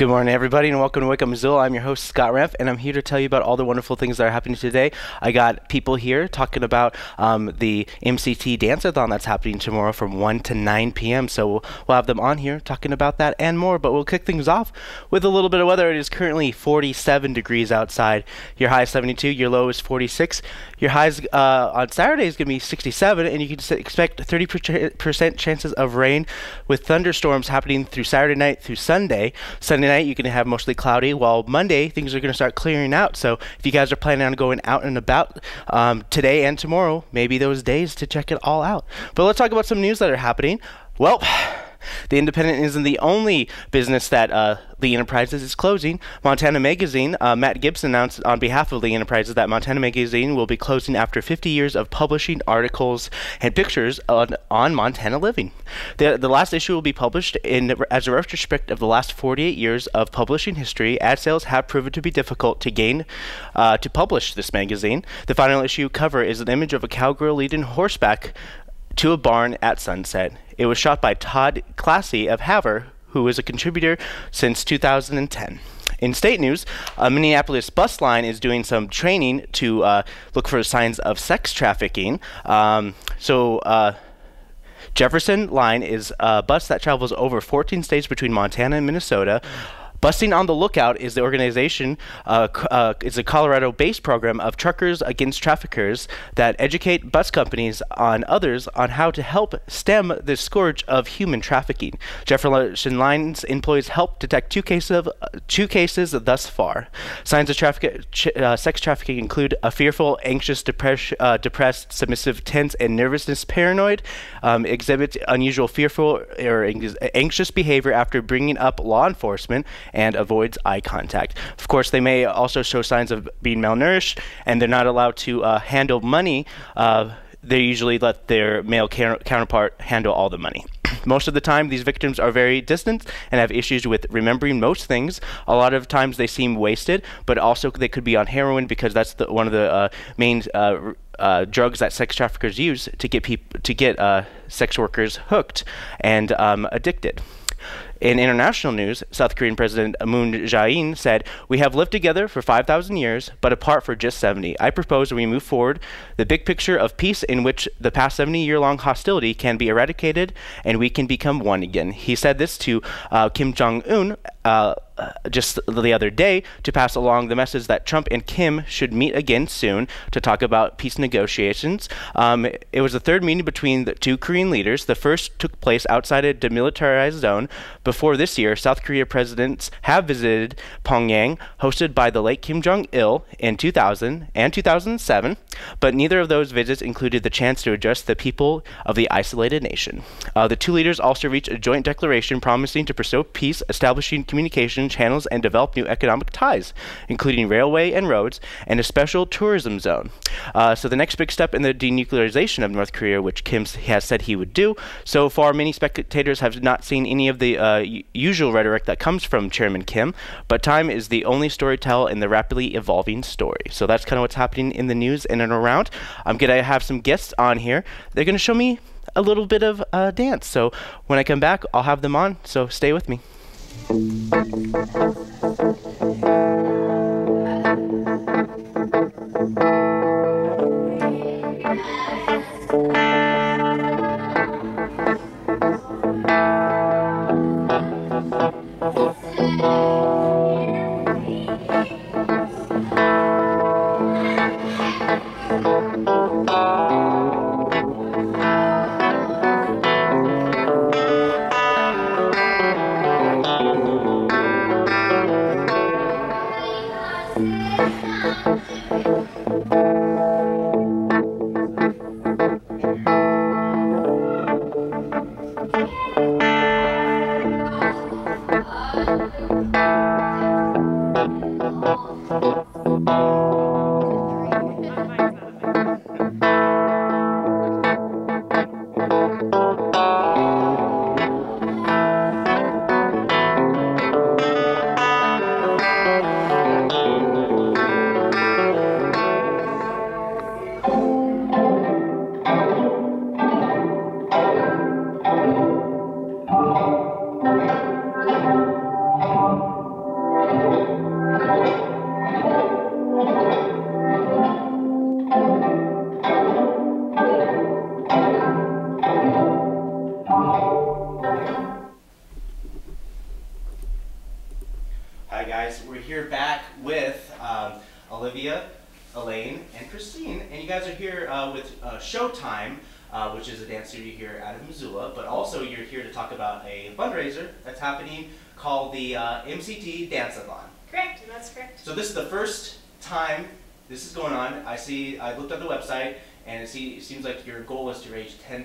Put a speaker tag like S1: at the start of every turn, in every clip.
S1: Good morning, everybody, and welcome to Wake Up Missoula. I'm your host, Scott Ranf, and I'm here to tell you about all the wonderful things that are happening today. I got people here talking about um, the MCT Dance-a-thon that's happening tomorrow from 1 to 9 p.m. So we'll, have them on here talking about that and more. But we'll kick things off with a little bit of weather. It is currently 47 degrees outside. Your high is 72. Your low is 46. Your highs uh, on Saturday is going to be 67, and you can expect 30% chances of rain with thunderstorms happening through Saturday night through Sunday. Sunday night, you can have mostly cloudy, while Monday, things are going to start clearing out. So if you guys are planning on going out and about um, today and tomorrow, maybe those days to check it all out. But let's talk about some news that are happening. Well, the Independent isn't the only business that uh, Lee Enterprises is closing. Montana Magazine, uh, Matt Gibson announced on behalf of Lee Enterprises that Montana Magazine will be closing after 50 years of publishing articles and pictures on, on Montana living. The, the last issue will be published in as a retrospect of the last 48 years of publishing history. Ad sales have proven to be difficult to gain uh, to publish this magazine. The final issue cover is an image of a cowgirl leading horseback to a barn at sunset. It was shot by Todd Classy of Havre, who is a contributor since 2010. In state news, a Minneapolis bus line is doing some training to uh, look for signs of sex trafficking. Um, so, uh, Jefferson Line is a bus that travels over 14 states between Montana and Minnesota. Busing on the Lookout is the organization, uh, uh, is a Colorado-based program of truckers against traffickers that educate bus companies on others on how to help stem the scourge of human trafficking. Jefferson Lines employees helped detect two cases of uh, two cases thus far. Signs of traffic, uh, sex trafficking include a fearful, anxious, uh, depressed, submissive, tense, and nervousness, paranoid, um, exhibit unusual, fearful, or anxious behavior after bringing up law enforcement and avoids eye contact. Of course, they may also show signs of being malnourished, and they're not allowed to uh, handle money. Uh, they usually let their male counterpart handle all the money. most of the time, these victims are very distant and have issues with remembering most things. A lot of times they seem wasted, but also they could be on heroin because that's the, one of the uh, main uh, uh, drugs that sex traffickers use to get to get uh, sex workers hooked and um, addicted. In international news, South Korean President Moon Jae-in said, "We have lived together for 5,000 years, but apart for just 70. I propose we move forward the big picture of peace in which the past 70-year-long hostility can be eradicated and we can become one again." He said this to uh, Kim Jong Un. Uh, just the other day to pass along the message that Trump and Kim should meet again soon to talk about peace negotiations. Um, it was the third meeting between the two Korean leaders. The first took place outside a demilitarized zone. Before this year, South Korea presidents have visited Pyongyang, hosted by the late Kim Jong il in 2000 and 2007, but neither of those visits included the chance to address the people of the isolated nation. Uh, the two leaders also reached a joint declaration promising to pursue peace, establishing communication channels and develop new economic ties, including railway and roads, and a special tourism zone. Uh, so the next big step in the denuclearization of North Korea, which Kim has said he would do. So far, many spectators have not seen any of the uh, usual rhetoric that comes from Chairman Kim, but time is the only storyteller in the rapidly evolving story. So that's kind of what's happening in the news in and around. I'm going to have some guests on here. They're going to show me a little bit of uh, dance. So when I come back, I'll have them on. So stay with me. thank you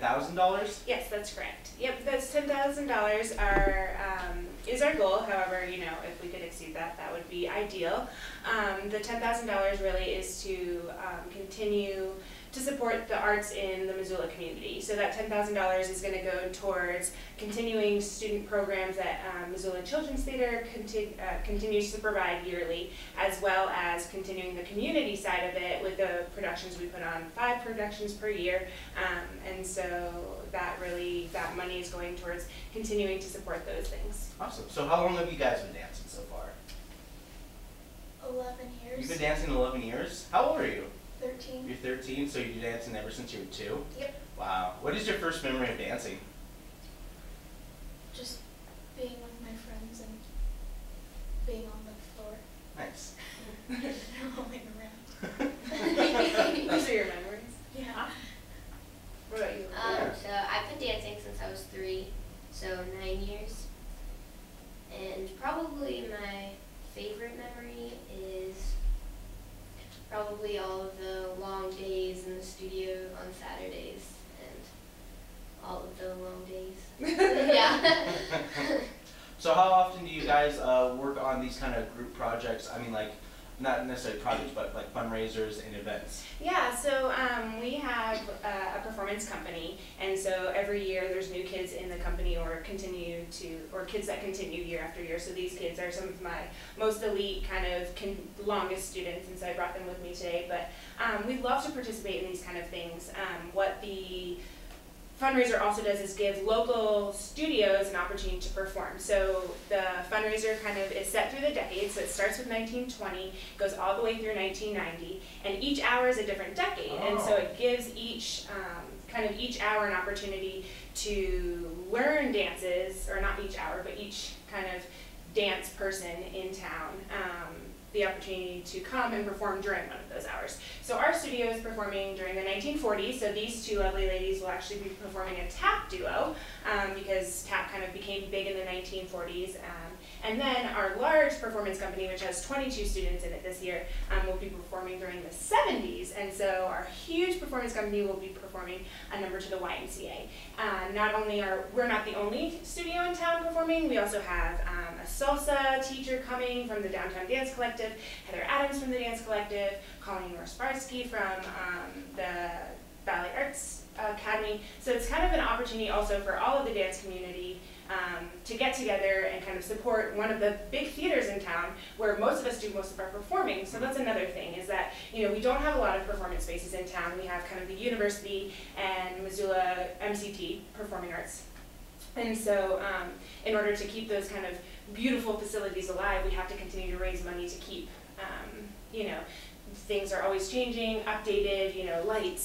S1: $10,000?
S2: Yes, that's correct. Yep, thousand dollars. Our um, is our goal. However, you know, if we could exceed that, that would be ideal. Um, the ten thousand dollars really is to um, continue to support the arts in the Missoula community. So that ten thousand dollars is going to go towards continuing student programs that um, Missoula Children's Theater conti uh, continues to provide yearly, as well as continuing the community side of it with the productions we put on, five productions per year, um, and so that really that money is going towards continuing to support those things.
S1: Awesome. So how long have you guys been dancing so far?
S3: 11 years.
S1: You've been dancing 11 years? How old are you?
S3: 13.
S1: You're 13, so you've been dancing ever since you were two?
S3: Yep.
S1: Wow. What is your first memory of dancing?
S3: Just being with my friends and being on the floor.
S1: Nice.
S3: rolling around.
S2: Those are your memories.
S3: Yeah.
S2: What about you?
S4: Um,
S1: Yeah.
S4: so I've been dancing since I was three, so nine years. And probably my favorite memory is probably all of the long days in the studio on Saturdays and all of the long days. yeah.
S1: so how often do you guys uh, work on these kind of group projects? I mean, like, not necessarily projects, but like fundraisers and events.
S2: Yeah, so um, we have uh, a performance company, and so every year there's new kids in the company or continue to, or kids that continue year after year. So these kids are some of my most elite, kind of con- longest students, and so I brought them with me today. But um, we love to participate in these kind of things. Um, what the fundraiser also does is give local studios an opportunity to perform. So the fundraiser kind of is set through the decades. So it starts with 1920, goes all the way through 1990, and each hour is a different decade. And so
S1: Oh.
S2: it gives each um, kind of each hour an opportunity to learn dances, or not each hour, but each kind of dance person in town. Um, the opportunity to come and perform during one of those hours. So our studio is performing during the 1940s, so these two lovely ladies will actually be performing a tap duo um, because tap kind of became big in the 1940s. Um, and then our large performance company, which has 22 students in it this year, um, will be performing during the 70s. And so our huge performance company will be performing a number to the YMCA. Uh, not only are we're not the only studio in town performing, we also have um, a salsa teacher coming from the Downtown Dance Collective, Heather Adams from the Dance Collective, Colleen Norsparsky from um, the Ballet Arts Academy. So it's kind of an opportunity also for all of the dance community um, to get together and kind of support one of the big theaters in town where most of us do most of our performing. So that's another thing is that you know we don't have a lot of performance spaces in town. We have kind of the university and Missoula MCT Performing Arts. And so um, in order to keep those kind of beautiful facilities alive, we have to continue to raise money to keep um, you know things are always changing, updated. You know lights,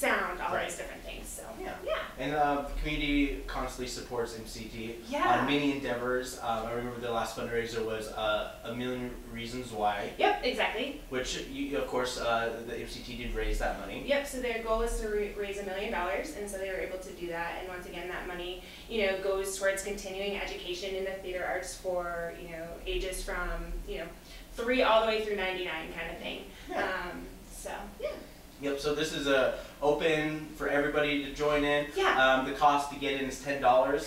S2: sound, all
S1: Right.
S2: these different things. So
S1: Yeah.
S2: yeah.
S1: And uh, the community constantly supports MCT
S2: Yeah.
S1: on many endeavors. Um, I remember the last fundraiser was uh, A Million Reasons Why,
S2: Yep, exactly.
S1: which, you, of course, uh, the MCT did raise that money.
S2: Yep, so their goal is to ra- raise a million dollars, and so they were able to do that. And once again, that money, you know, goes towards continuing education in the theater arts for, you know, ages from, you know, three all the way through 99 kind of thing.
S1: Yeah.
S2: Um, so, yeah.
S1: Yep, so this is uh, open for everybody to join in.
S2: Yeah,
S1: Um, the cost to get in is $10.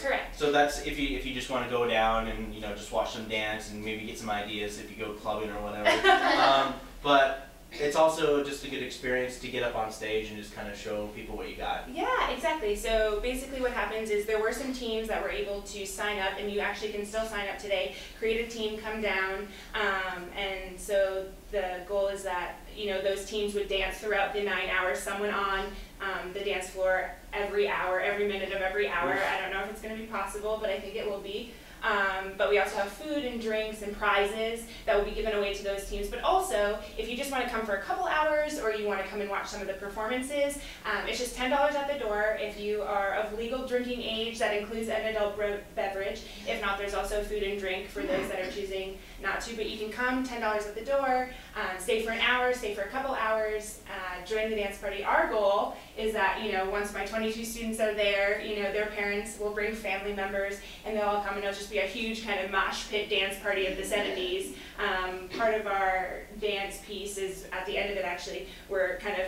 S2: correct.
S1: So that's if you if you just want to go down and you know just watch them dance and maybe get some ideas if you go clubbing or whatever. um, but it's also just a good experience to get up on stage and just kind of show people what you got.
S2: Yeah, exactly. So basically, what happens is there were some teams that were able to sign up, and you actually can still sign up today. Create a team, come down, um, and so the goal is that you know those teams would dance throughout the nine hours. Someone on um, the dance floor every hour, every minute of every hour. I don't know if it's going to be possible, but I think it will be. Um, but we also have food and drinks and prizes that will be given away to those teams. But also, if you just want to come for a couple hours or you want to come and watch some of the performances, um, it's just $10 at the door. If you are of legal drinking age, that includes an adult beverage. If not, there's also food and drink for those that are choosing not to. But you can come, $10 at the door, um, stay for an hour, stay for a couple hours, uh, join the dance party. Our goal is that, you know, once my 22 students are there, you know, their parents will bring family members and they'll all come and it'll just be a huge kind of mosh pit dance party of the 70s. Um, part of our dance piece is at the end of it actually, we're kind of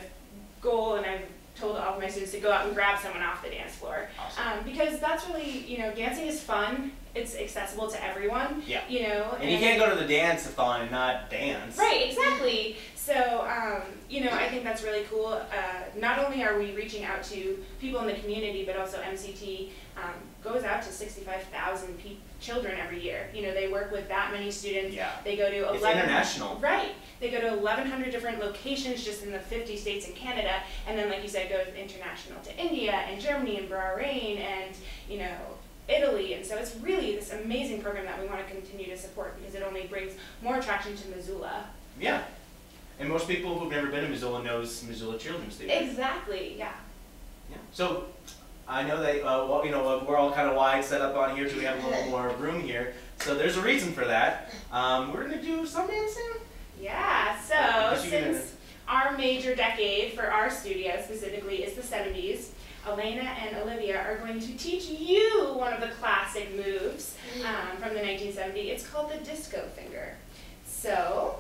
S2: goal and I've told all of my students to go out and grab someone off the dance floor.
S1: Awesome.
S2: Um, because that's really, you know, dancing is fun. It's accessible to everyone.
S1: Yeah.
S2: You know,
S1: And you can't go to the dance-a-thon and not dance.
S2: Right, exactly. So, um, you know, I think that's really cool. Uh, not only are we reaching out to people in the community, but also MCT um, goes out to 65,000 pe- children every year. You know, they work with that many students.
S1: Yeah.
S2: They go to 11.
S1: It's international.
S2: Right. They go to 1,100 different locations just in the 50 states in Canada, and then, like you said, goes international to India and Germany and Bahrain and you know Italy. And so it's really this amazing program that we want to continue to support because it only brings more attraction to Missoula.
S1: Yeah. And most people who've never been to Missoula knows Missoula Children's Theater.
S2: Exactly. Yeah.
S1: Yeah. So I know that uh, well, you know we're all kind of wide set up on here, so we have a little more room here. So there's a reason for that. Um, we're gonna do some dancing.
S2: Yeah. So
S1: Unless you can-
S2: since our major decade for our studio specifically is the 70s. Elena and Olivia are going to teach you one of the classic moves um, from the 1970s. It's called the disco finger. So,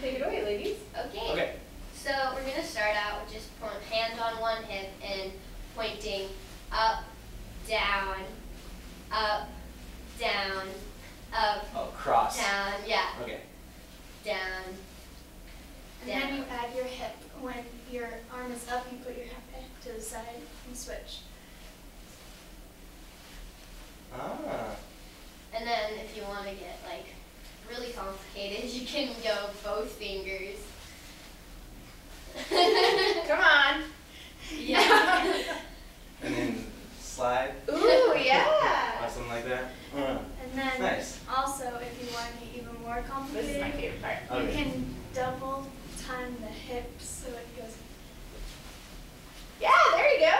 S2: take it away, ladies.
S4: Okay.
S1: Okay.
S4: So we're gonna start out with just point hands on one hip and pointing up, down, up, down, up,
S1: Oh, cross.
S4: down, yeah,
S1: Okay.
S4: down,
S3: And
S4: down.
S3: then you add your hip. When your arm is up, you put your hip to the side and switch.
S1: Ah.
S4: And then if you want to get like really complicated, you can go both fingers.
S2: Come on.
S4: yeah.
S1: And then slide.
S2: Ooh, yeah.
S1: Or
S2: yeah.
S1: something like that. Uh,
S3: And then
S1: nice.
S3: also, if you want it even more
S2: This is my
S3: complicated,
S2: favorite part.
S3: you
S1: Okay.
S3: can double time the hips so it goes.
S2: Yeah, there you go.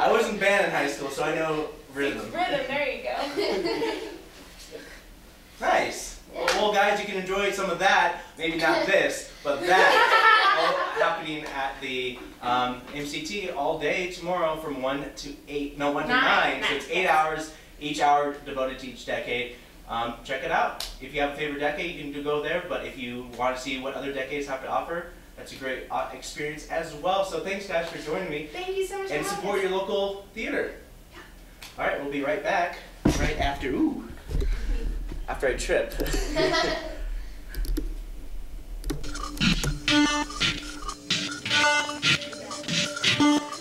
S1: I was in band in high school, so I know rhythm.
S2: Rhythm, there you go.
S1: Nice. Well, well, guys, you can enjoy some of that. Maybe not this, but that. all happening at the um, MCT all day tomorrow from 1 to 8. No, 1 to
S2: Nine.
S1: So it's 8 hours, each hour devoted to each decade. Um, check it out. If you have a favorite decade, you can do go there. But if you want to see what other decades have to offer, that's a great uh, experience as well. So thanks, guys, for joining me.
S2: Thank you so much.
S1: And support your local theater. Yeah. All right, we'll be right back right after. Ooh, after I trip. Thank you.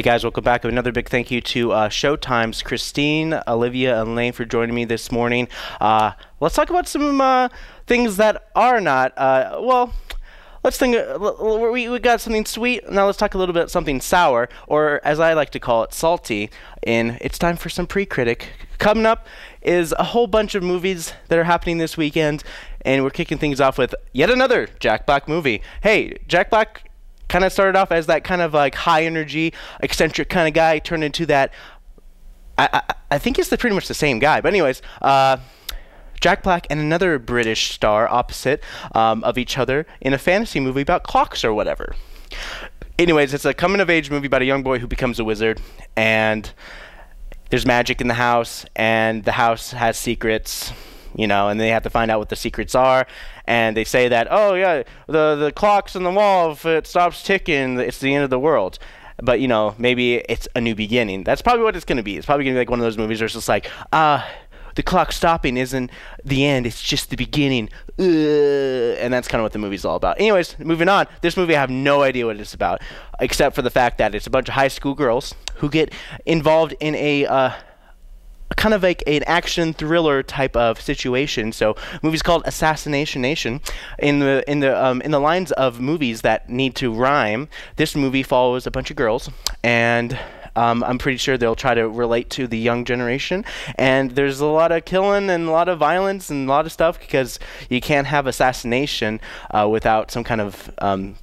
S1: Hey guys, welcome back. Another big thank you to uh, Showtime's Christine, Olivia, and Lane for joining me this morning. Uh, let's talk about some uh, things that are not, uh, well, let's think, uh, we, we got something sweet. Now let's talk a little bit something sour, or as I like to call it, salty. And it's time for some pre critic. Coming up is a whole bunch of movies that are happening this weekend, and we're kicking things off with yet another Jack Black movie. Hey, Jack Black kind of started off as that kind of like high energy, eccentric kind of guy, turned into that. I, I, I think he's the, pretty much the same guy. But anyways, uh, Jack Black and another British star opposite um, of each other in a fantasy movie about clocks or whatever. Anyways, it's a coming of age movie about a young boy who becomes a wizard, and there's magic in the house, and the house has secrets you know, and they have to find out what the secrets are. And they say that, oh yeah, the the clock's on the wall. If it stops ticking, it's the end of the world. But you know, maybe it's a new beginning. That's probably what it's gonna be. It's probably gonna be like one of those movies where it's just like, ah. Uh, the clock stopping isn't the end, it's just the beginning. Uh, and that's kind of what the movie's all about. Anyways, moving on. This movie, I have no idea what it's about, except for the fact that it's a bunch of high school girls who get involved in a uh, kind of like an action thriller type of situation. So, movies called Assassination Nation. In the in the um, in the lines of movies that need to rhyme, this movie follows a bunch of girls and. Um, I'm pretty sure they'll try to relate to the young generation. And there's a lot of killing and a lot of violence and a lot of stuff because you can't have assassination uh, without some kind of um,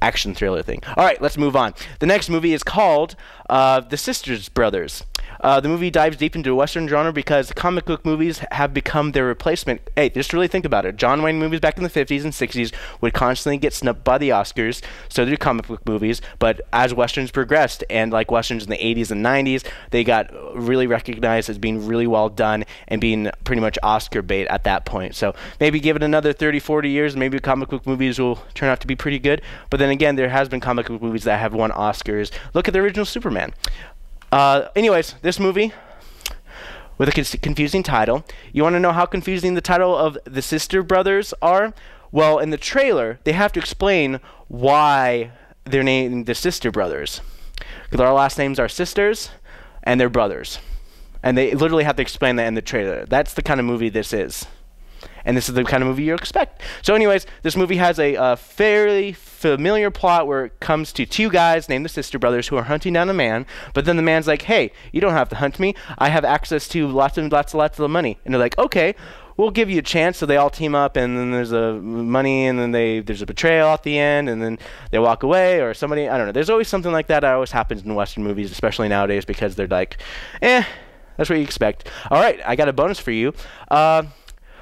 S1: action thriller thing. All right, let's move on. The next movie is called uh, The Sisters Brothers. Uh, the movie dives deep into a Western genre because comic book movies have become their replacement. Hey, just really think about it. John Wayne movies back in the 50s and 60s would constantly get snubbed by the Oscars, so do comic book movies. But as Westerns progressed, and like Westerns in the 80s and 90s, they got really recognized as being really well done and being pretty much Oscar bait at that point. So maybe give it another 30, 40 years, maybe comic book movies will turn out to be pretty good. But then again, there has been comic book movies that have won Oscars. Look at the original Superman. Uh, anyways, this movie with a confusing title. You want to know how confusing the title of the Sister Brothers are? Well, in the trailer, they have to explain why they're named the Sister Brothers. Because our last names are sisters and they're brothers. And they literally have to explain that in the trailer. That's the kind of movie this is and this is the kind of movie you expect. So, anyways, this movie has a, a fairly familiar plot where it comes to two guys named the Sister Brothers who are hunting down a man, but then the man's like, "Hey, you don't have to hunt me. I have access to lots and lots and lots of money." And they're like, "Okay." We'll give you a chance, so they all team up, and then there's a money, and then they there's a betrayal at the end, and then they walk away, or somebody I don't know. There's always something like that. That always happens in Western movies, especially nowadays, because they're like, eh, that's what you expect. All right, I got a bonus for you. Uh,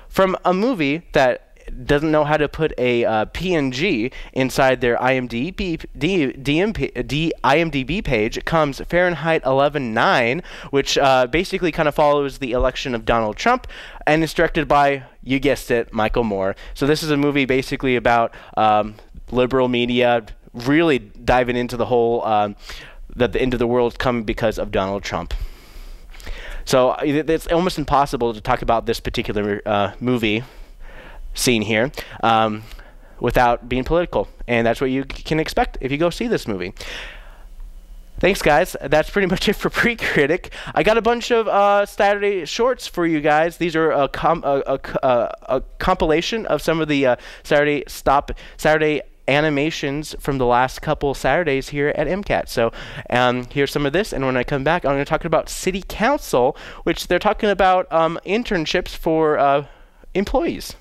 S1: from a movie that doesn't know how to put a uh, PNG inside their IMDb, D, DMP, D, IMDb page comes Fahrenheit 11.9, which uh, basically kind of follows the election of Donald Trump and is directed by, you guessed it, Michael Moore. So this is a movie basically about um, liberal media really diving into the whole um, that the end of the world is coming because of Donald Trump. So uh, it's almost impossible to talk about this particular uh, movie scene here um, without being political, and that's what you can expect if you go see this movie. Thanks, guys. That's pretty much it for Pre-Critic. I got a bunch of uh, Saturday shorts for you guys. These are a, com- a, a, a compilation of some of the uh, Saturday stop Saturday animations from the last couple Saturdays here at MCAT. So um, here's some of this, and when I come back, I'm going to talk about City Council, which they're talking about um, internships for uh, employees.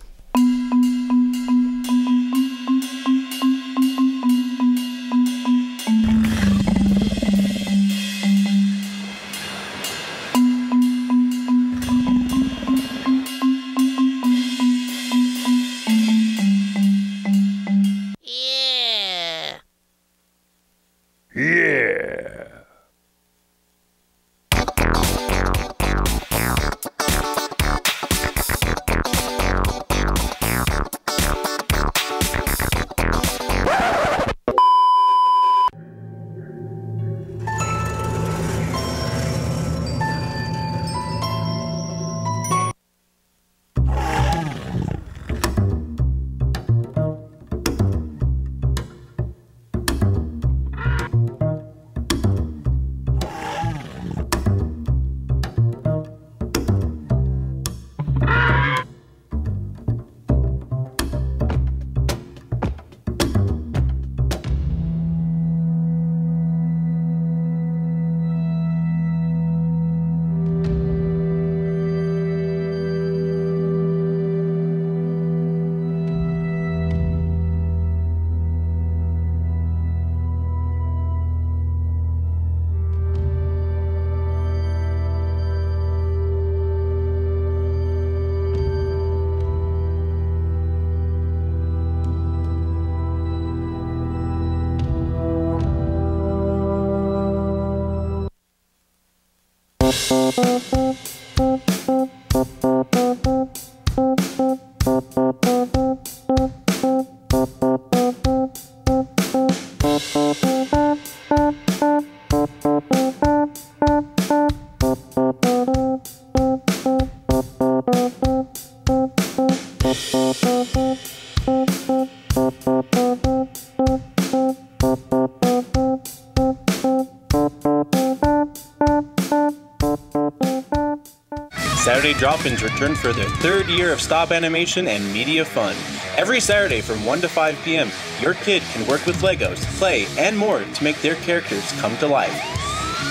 S5: Saturday Drop-Ins return for their third year of stop animation and media fun. Every Saturday from 1 to 5 p.m., your kid can work with Legos, play, and more to make their characters come to life.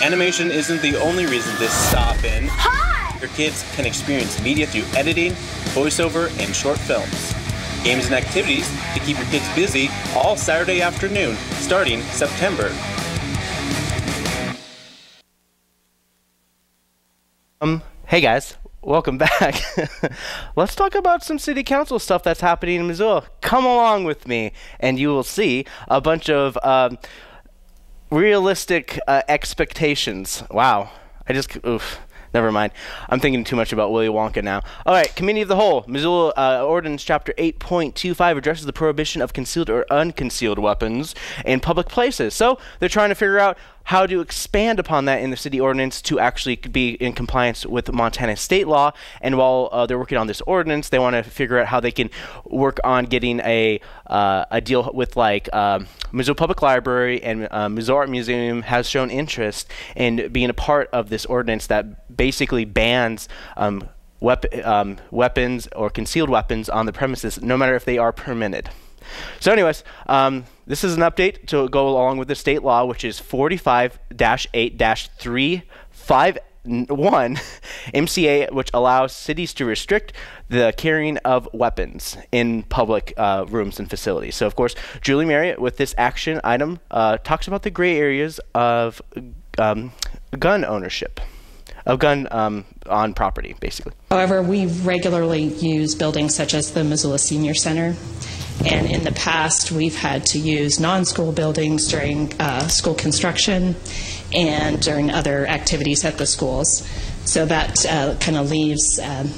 S5: Animation isn't the only reason to stop in.
S6: Hi!
S5: Your kids can experience media through editing, voiceover, and short films. Games and activities to keep your kids busy all Saturday afternoon, starting September.
S1: Um, hey guys, welcome back. Let's talk about some city council stuff that's happening in Missoula. Come along with me, and you will see a bunch of um, realistic uh, expectations. Wow, I just oof. Never mind. I'm thinking too much about Willy Wonka now. All right, Committee of the Whole. Missoula uh, Ordinance Chapter 8.25 addresses the prohibition of concealed or unconcealed weapons in public places. So they're trying to figure out how to expand upon that in the city ordinance to actually be in compliance with Montana state law. And while uh, they're working on this ordinance, they want to figure out how they can work on getting a uh, a deal with like um, Missoula Public Library and uh, Missoula Art Museum has shown interest in being a part of this ordinance that basically bans. Um, Wep- um, weapons or concealed weapons on the premises, no matter if they are permitted. So, anyways, um, this is an update to go along with the state law, which is 45 8 351 MCA, which allows cities to restrict the carrying of weapons in public uh, rooms and facilities. So, of course, Julie Merritt, with this action item, uh, talks about the gray areas of um, gun ownership. Of gun um, on property, basically.
S7: However, we regularly use buildings such as the Missoula Senior Center and in the past, we've had to use non school buildings during uh, school construction and during other activities at the schools. So that uh, kind of leaves um,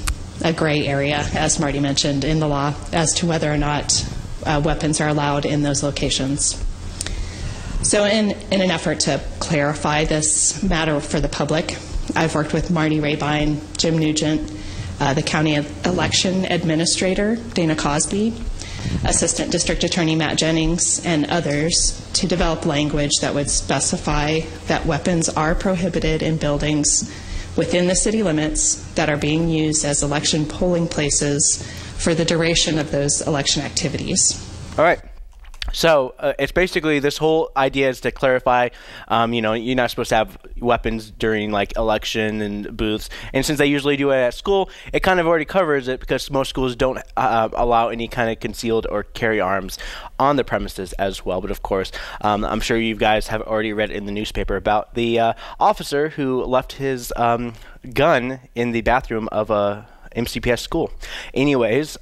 S7: a gray area, as Marty mentioned, in the law as to whether or not uh, weapons are allowed in those locations. So, in, in an effort to clarify this matter for the public, I've worked with Marty Rehbein, Jim Nugent, uh, the county election administrator, Dana Cosby, Assistant District Attorney Matt Jennings, and others to develop language that would specify that weapons are prohibited in buildings within the city limits that are being used as election polling places for the duration of those election activities.
S1: All right. So uh, it's basically this whole idea is to clarify, um, you know, you're not supposed to have weapons during like election and booths, and since they usually do it at school, it kind of already covers it because most schools don't uh, allow any kind of concealed or carry arms on the premises as well. But of course, um, I'm sure you guys have already read in the newspaper about the uh, officer who left his um, gun in the bathroom of a MCPS school. Anyways.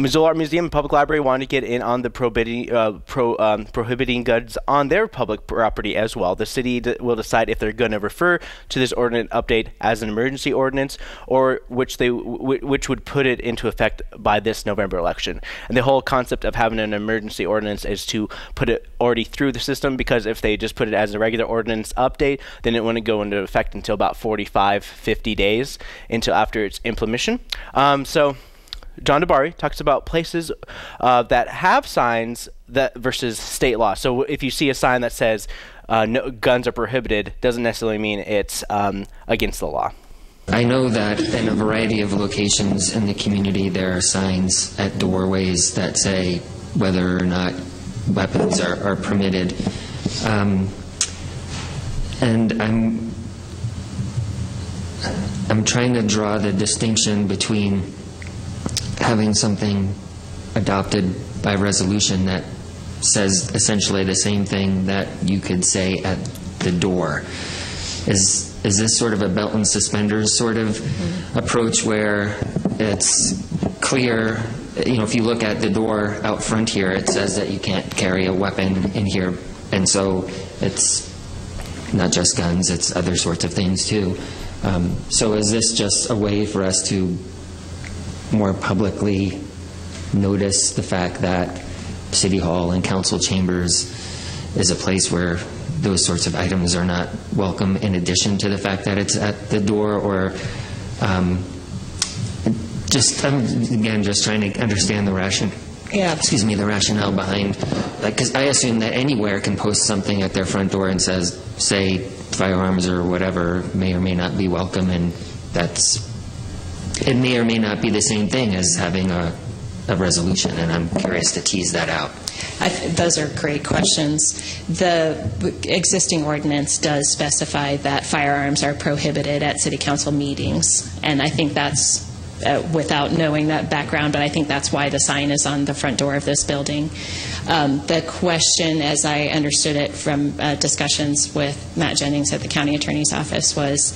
S1: Missoula Art Museum and Public Library want to get in on the prohibiting, uh, pro, um, prohibiting guns on their public property as well. The city will decide if they're going to refer to this ordinance update as an emergency ordinance or which they which would put it into effect by this November election. And the whole concept of having an emergency ordinance is to put it already through the system because if they just put it as a regular ordinance update, then it wouldn't go into effect until about 45, 50 days until after its implementation. Um, so John DiBari talks about places uh, that have signs that versus state law. So if you see a sign that says uh, no, guns are prohibited, doesn't necessarily mean it's um, against the law.
S8: I know that in a variety of locations in the community, there are signs at doorways that say whether or not weapons are, are permitted. Um, and I'm I'm trying to draw the distinction between having something adopted by resolution that says essentially the same thing that you could say at the door. Is is this sort of a belt and suspenders sort of mm-hmm. approach where it's clear? You know, if you look at the door out front here, it says that you can't carry a weapon in here, and so it's not just guns; it's other sorts of things too. Um, so, is this just a way for us to more publicly notice the fact that City Hall and council chambers is a place where those sorts of items are not welcome in addition to the fact that it's at the door or um, Just, I'm, again, just trying to understand the ration,
S7: Yeah.
S8: excuse me, the rationale behind, like, because I assume that anywhere can post something at their front door and says, say, firearms or whatever may or may not be welcome, and that's, it may or may not be the same thing as having a, a resolution, and I'm curious to tease that out.
S7: I th- Those are great questions. The existing ordinance does specify that firearms are prohibited at city council meetings, and I think that's, uh, without knowing that background, but I think that's why the sign is on the front door of this building. Um, The question, as I understood it from uh, discussions with Matt Jennings at the county attorney's office, was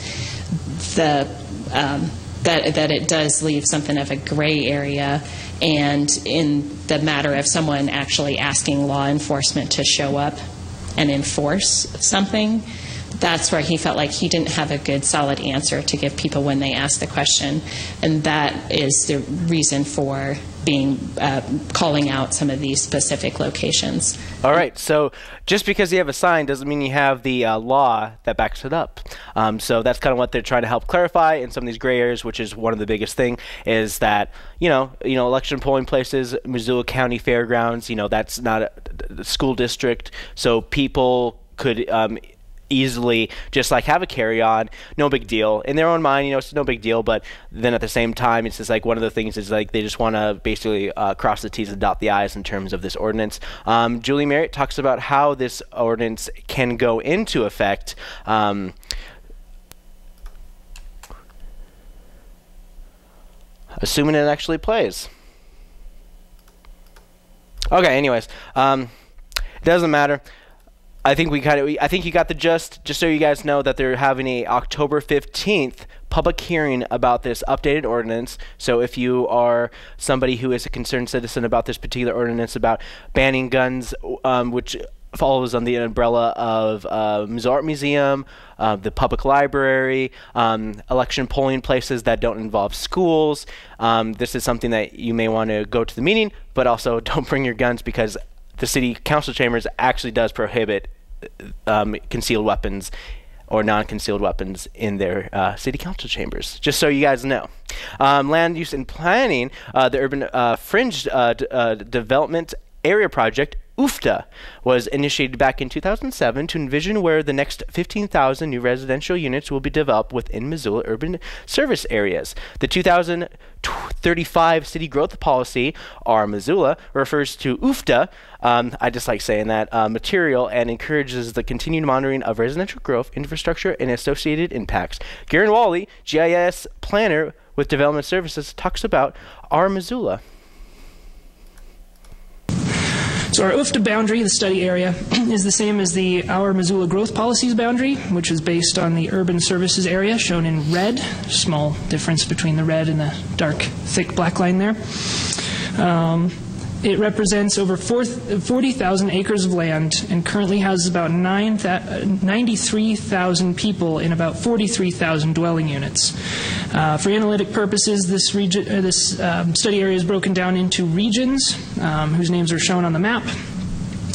S7: the, um, that, that it does leave something of a gray area, and in the matter of someone actually asking law enforcement to show up and enforce something, that's where he felt like he didn't have a good solid answer to give people when they asked the question, and that is the reason for being uh, calling out some of these specific locations.
S1: All right. So just because you have a sign doesn't mean you have the uh, law that backs it up. Um, so that's kind of what they're trying to help clarify in some of these gray areas, which is one of the biggest thing is that you know you know election polling places, Missoula County Fairgrounds. You know that's not a, a school district, so people could. Um, easily just like have a carry on no big deal. In their own mind you know it's no big deal but then at the same time it's just like one of the things is like they just want to basically uh, cross the t's and dot the i's in terms of this ordinance. Um, julie merritt talks about how this ordinance can go into effect um, assuming it actually plays. Okay anyways um, it doesn't matter I think we kind of. I think you got the gist. Just so you guys know that they're having a October fifteenth public hearing about this updated ordinance. So if you are somebody who is a concerned citizen about this particular ordinance about banning guns, um, which follows on the umbrella of uh, Missoula Art Museum, uh, the public library, um, election polling places that don't involve schools. Um, this is something that you may want to go to the meeting, but also don't bring your guns because the city council chambers actually does prohibit um, concealed weapons or non-concealed weapons in their uh, city council chambers. Just so you guys know. Um, land use and planning, uh, the urban uh, fringe uh, uh, development area project. UFDA was initiated back in 2007 to envision where the next 15,000 new residential units will be developed within Missoula urban service areas. The 2035 city growth policy, or Missoula, refers to UFDA. Um, I just like saying that uh, material and encourages the continued monitoring of residential growth, infrastructure, and associated impacts. Garin Wally, GIS planner with Development Services, talks about our Missoula.
S6: So our UFDA boundary, the study area, is the same as the Our Missoula Growth Policies boundary, which is based on the urban services area shown in red. Small difference between the red and the dark, thick black line there. Um, it represents over 40,000 acres of land and currently houses about 9, uh, 93,000 people in about 43,000 dwelling units. Uh, for analytic purposes, this, region, uh, this um, study area is broken down into regions um, whose names are shown on the map.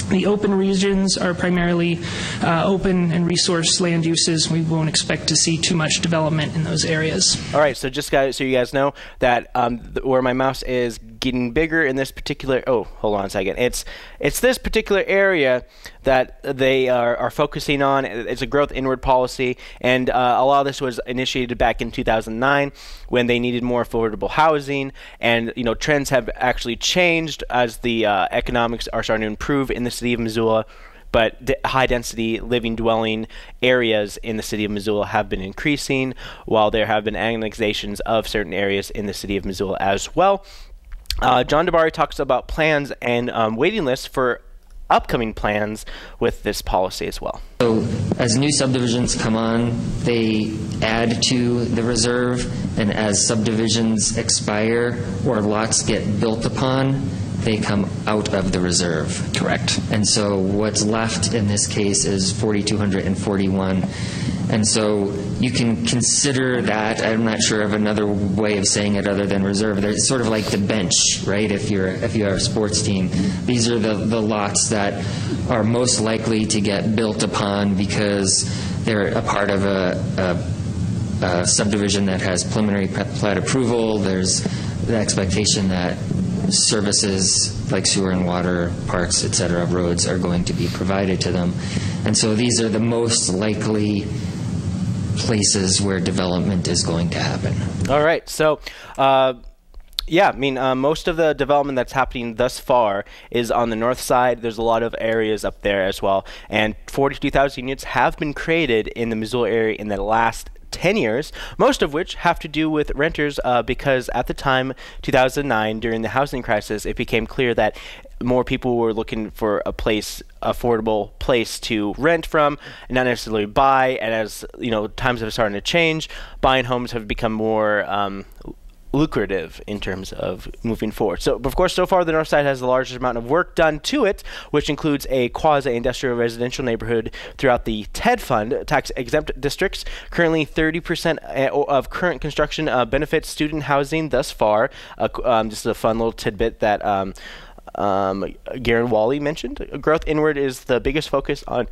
S6: The open regions are primarily uh, open and resource land uses. We won't expect to see too much development in those areas.
S1: All right, so just guys, so you guys know that um, where my mouse is getting bigger in this particular. Oh, hold on a second. It's it's this particular area that they are, are focusing on. It's a growth inward policy, and uh, a lot of this was initiated back in 2009 when they needed more affordable housing, and you know trends have actually changed as the uh, economics are starting to improve in the city of Missoula but high density living dwelling areas in the city of Missoula have been increasing, while there have been annexations of certain areas in the city of Missoula as well. Uh, John DiBari talks about plans and um, waiting lists for upcoming plans with this policy as well.
S8: So as new subdivisions come on, they add to the reserve, and as subdivisions expire or lots get built upon, they come out of the reserve.
S6: Correct.
S8: And so what's left in this case is 4,241. And so you can consider that, I'm not sure of another way of saying it other than reserve. It's sort of like the bench, right? If you're, if you are a sports team. These are the, the lots that are most likely to get built upon because they're a part of a, a, a subdivision that has preliminary plat approval. There's the expectation that services like sewer and water, parks, et cetera, roads are going to be provided to them. And so these are the most likely places where development is going to happen.
S1: All right. So, uh, yeah, I mean, uh, most of the development that's happening thus far is on the north side. There's a lot of areas up there as well. And 42,000 units have been created in the Missoula area in the last 10 years, most of which have to do with renters uh, because at the time, 2009, during the housing crisis, it became clear that more people were looking for a place affordable place to rent from not necessarily buy and as you know times have started to change buying homes have become more um, lucrative in terms of moving forward. So, of course, so far the north side has the largest amount of work done to it, which includes a quasi-industrial residential neighborhood throughout the TED Fund tax-exempt districts. Currently, 30% uh, of current construction uh, benefits student housing thus far. Uh, um, just a fun little tidbit that. Um, um, Garin Wally mentioned. Growth inward is the biggest focus on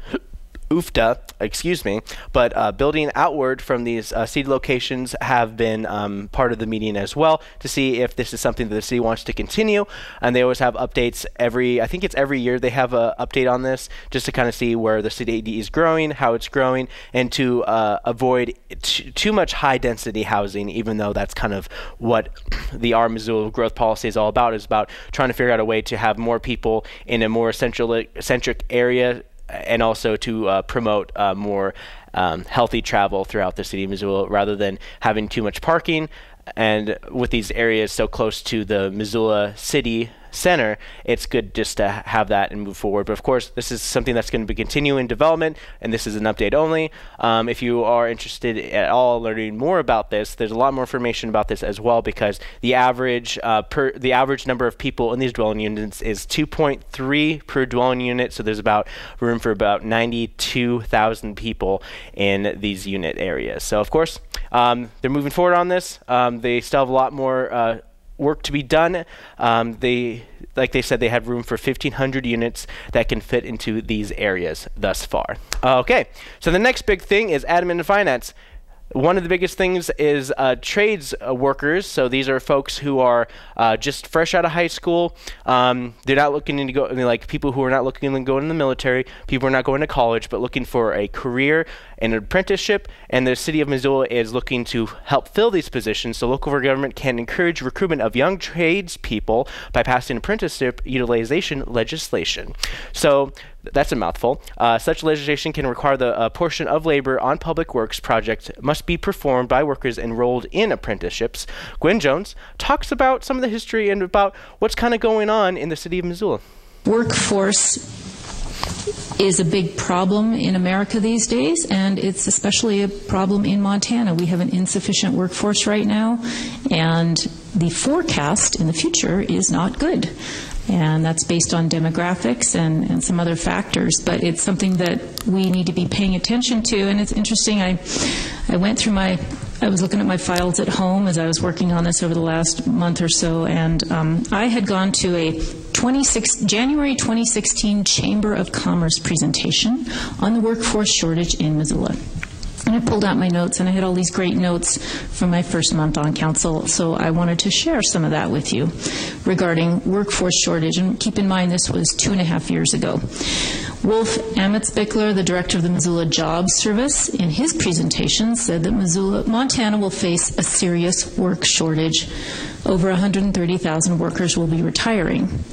S1: UFDA, excuse me, but uh, building outward from these uh, seed locations have been um, part of the meeting as well to see if this is something that the city wants to continue. And they always have updates every, I think it's every year they have an update on this just to kind of see where the city is growing, how it's growing, and to uh, avoid too much high density housing, even though that's kind of what the R Missoula growth policy is all about, is about trying to figure out a way to have more people in a more central, centric area and also to uh, promote uh, more um, healthy travel throughout the city of Missoula rather than having too much parking. And with these areas so close to the Missoula city center, it's good just to have that and move forward. But of course, this is something that's going to be continuing development, and this is an update only. Um, if you are interested at all learning more about this, there's a lot more information about this as well because the average uh, per the average number of people in these dwelling units is 2.3 per dwelling unit. So there's about room for about 92,000 people in these unit areas. So of course, um, they're moving forward on this. Um, they still have a lot more. Uh, work to be done. Um, they, like they said, they have room for 1,500 units that can fit into these areas thus far. Okay, so the next big thing is admin and finance. One of the biggest things is uh, trades uh, workers. So these are folks who are uh, just fresh out of high school. Um, they're not looking to go, I mean, like people who are not looking to go in the military, people are not going to college, but looking for a career and an apprenticeship. And the city of Missoula is looking to help fill these positions so local government can encourage recruitment of young tradespeople by passing apprenticeship utilization legislation. So that's a mouthful. Uh, such legislation can require the uh, portion of labor on public works projects must be performed by workers enrolled in apprenticeships. Gwen Jones talks about some of the history and about what's kind of going on in the city of Missoula.
S9: Workforce is a big problem in America these days, and it's especially a problem in Montana. We have an insufficient workforce right now, and the forecast in the future is not good and that's based on demographics and, and some other factors. But it's something that we need to be paying attention to. And it's interesting. I I went through my I was looking at my files at home as I was working on this over the last month or so, and um, I had gone to a 26, January 2016 Chamber of Commerce presentation on the workforce shortage in Missoula. And I pulled out my notes, and I had all these great notes from my first month on council. So I wanted to share some of that with you regarding workforce shortage. And keep in mind, this was two and a half years ago. Wolf Ametsbichler, the director of the Missoula Jobs Service, in his presentation said that Missoula, Montana will face a serious work shortage. Over 130,000 workers will be retiring.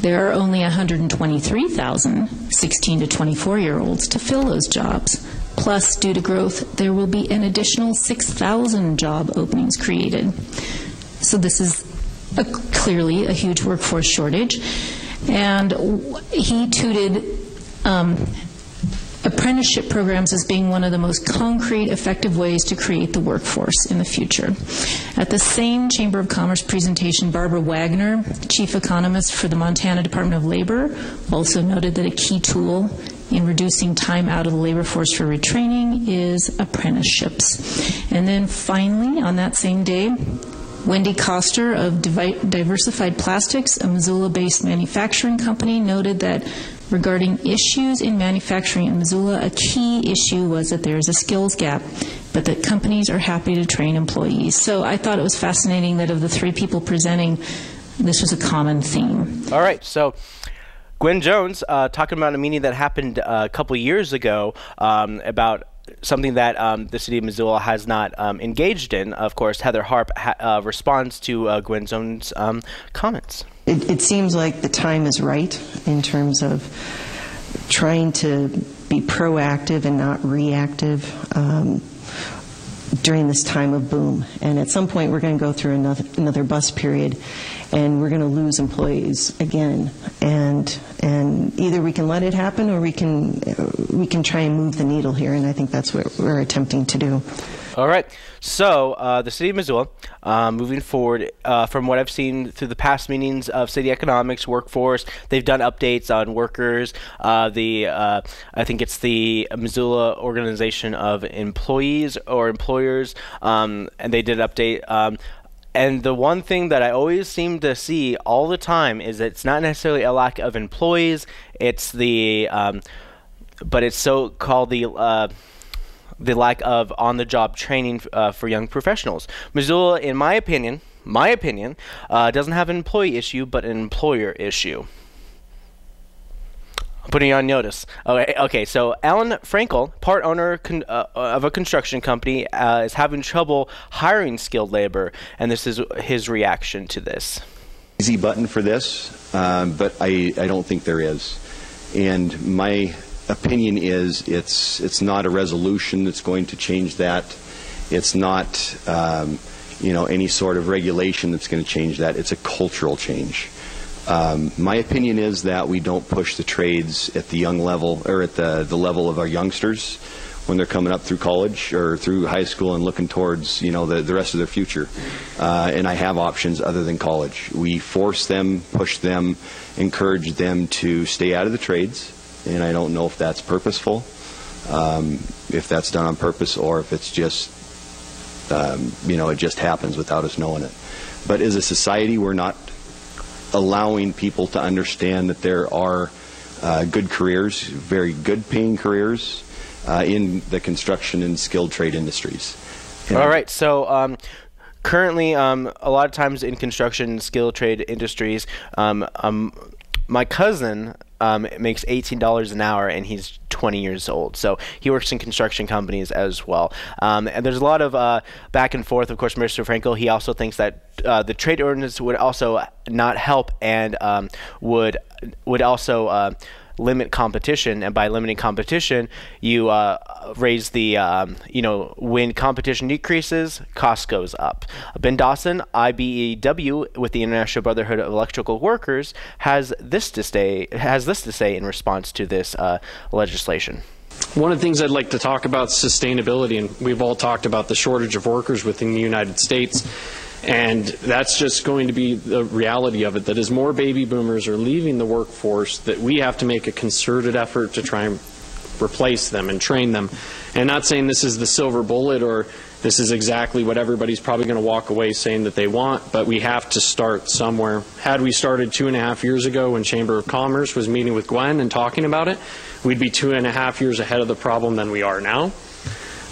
S9: There are only 123,000 16 to 24 year olds to fill those jobs. Plus, due to growth, there will be an additional 6,000 job openings created. So, this is a, clearly a huge workforce shortage. And he tooted um, apprenticeship programs as being one of the most concrete, effective ways to create the workforce in the future. At the same Chamber of Commerce presentation, Barbara Wagner, chief economist for the Montana Department of Labor, also noted that a key tool in reducing time out of the labor force for retraining is apprenticeships. And then finally, on that same day, Wendy Koster of Diversified Plastics, a Missoula based manufacturing company, noted that regarding issues in manufacturing in Missoula, a key issue was that there is a skills gap but that companies are happy to train employees. So I thought it was fascinating that of the three people presenting, this was a common theme.
S1: All right, so Gwen Jones uh, talking about a meeting that happened uh, a couple years ago um, about something that um, the city of Missoula has not um, engaged in. Of course, Heather Harp ha- uh, responds to uh, Gwen Jones' um, comments.
S10: It, it seems like the time is right in terms of trying to be proactive and not reactive um, during this time of boom. And at some point, we're going to go through another, another period, and we're going to lose employees again. And and either we can let it happen, or we can we can try and move the needle here. And I think that's what we're attempting to do.
S1: All right. So uh, the city of Missoula, uh, moving forward, uh, from what I've seen through the past meetings of city economics, workforce, they've done updates on workers. Uh, the uh, I think it's the Missoula Organization of Employees or Employers, um, and they did an update. Um, and the one thing that I always seem to see all the time is it's not necessarily a lack of employees. It's the um, but it's so called the uh, the lack of on-the-job training uh, for young professionals. Missoula, in my opinion, my opinion, uh, doesn't have an employee issue, but an employer issue. Putting on notice. Okay, okay. So Alan Frankel, part owner con- uh, of a construction company, uh, is having trouble hiring skilled labor, and this is his reaction to this.
S11: Easy button for this, um, but I, I don't think there is. And my opinion is it's it's not a resolution that's going to change that. It's not um, you know any sort of regulation that's going to change that. It's a cultural change. Um, my opinion is that we don't push the trades at the young level or at the the level of our youngsters when they're coming up through college or through high school and looking towards you know the, the rest of their future. Uh, and I have options other than college. We force them, push them, encourage them to stay out of the trades and I don't know if that's purposeful, um, if that's done on purpose, or if it's just, um, you know, it just happens without us knowing it. But as a society, we're not allowing people to understand that there are uh, good careers, very good paying careers uh, in the construction and skilled trade industries.
S1: All right, so. Um, currently, um, a lot of times in construction, skilled trade industries, um, um, my cousin um, makes $18 an hour and he's 20 years old. So he works in construction companies as well. Um, and there's a lot of uh, back and forth. Of course, Mr. Frankel, he also thinks that uh, the trade ordinance would also not help and um, would would also uh, limit competition, and by limiting competition, you uh, raise the um, you know when competition decreases, cost goes up. Ben Dawson, IBEW, with the International Brotherhood of Electrical Workers, has this to say has this to say in response to this uh, legislation.
S12: One of the things I'd like to talk about is sustainability, and we've all talked about the shortage of workers within the United States. And that's just going to be the reality of it, that as more baby boomers are leaving the workforce, that we have to make a concerted effort to try and replace them and train them. And not saying this is the silver bullet or this is exactly what everybody's probably going to walk away saying that they want, but we have to start somewhere. Had we started two and a half years ago when Chamber of Commerce was meeting with Gwen and talking about it, we'd be two and a half years ahead of the problem than we are now.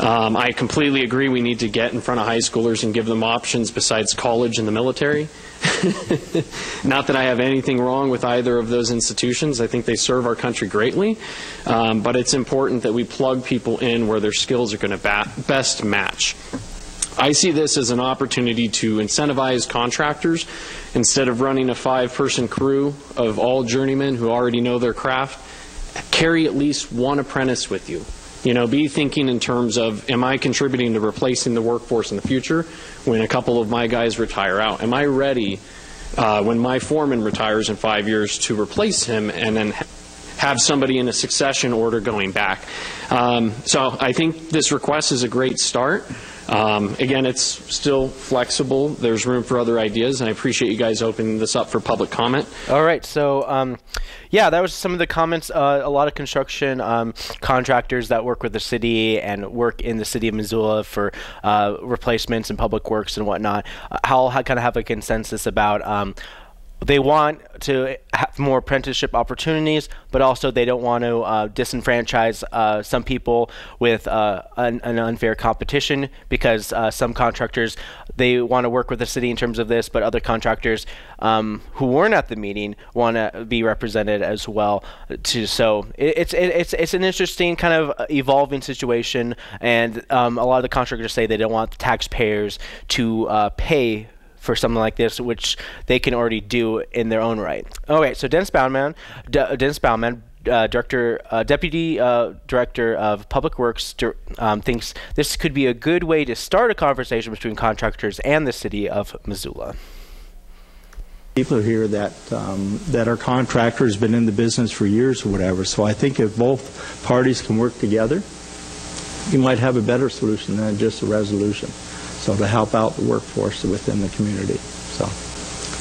S12: Um, I completely agree we need to get in front of high schoolers and give them options besides college and the military. Not that I have anything wrong with either of those institutions. I think they serve our country greatly. Um, but it's important that we plug people in where their skills are going to best match. I see this as an opportunity to incentivize contractors instead of running a five person crew of all journeymen who already know their craft. Carry at least one apprentice with you you know, be thinking in terms of, am I contributing to replacing the workforce in the future when a couple of my guys retire out? Am I ready uh, when my foreman retires in five years to replace him and then have somebody in a succession order going back? Um, so I think this request is a great start. Um, again, it's still flexible. There's room for other ideas, and I appreciate you guys opening this up for public comment.
S1: All right, so um, yeah, that was some of the comments. Uh, a lot of construction um, contractors that work with the city and work in the city of Missoula for uh, replacements and public works and whatnot. Uh, I'll kind of have a consensus about um, they want to have more apprenticeship opportunities, but also they don't want to uh, disenfranchise uh, some people with uh, an, an, unfair competition because uh, some contractors they want to work with the city in terms of this, but other contractors um, who weren't at the meeting want to be represented as well. To so it, it's it, it's it's an interesting kind of evolving situation, and um, a lot of the contractors say they don't want the taxpayers to uh, pay for something like this, which they can already do in their own right. Okay, so Dennis Bauman, D- Dennis Bauman, uh, director, uh, deputy uh, director of public works, um, thinks this could be a good way to start a conversation between contractors and the city of Missoula.
S13: People here that um, that are contractors, been in the business for years or whatever. So I think if both parties can work together, you might have a better solution than just a resolution so to help out the workforce within the community. So.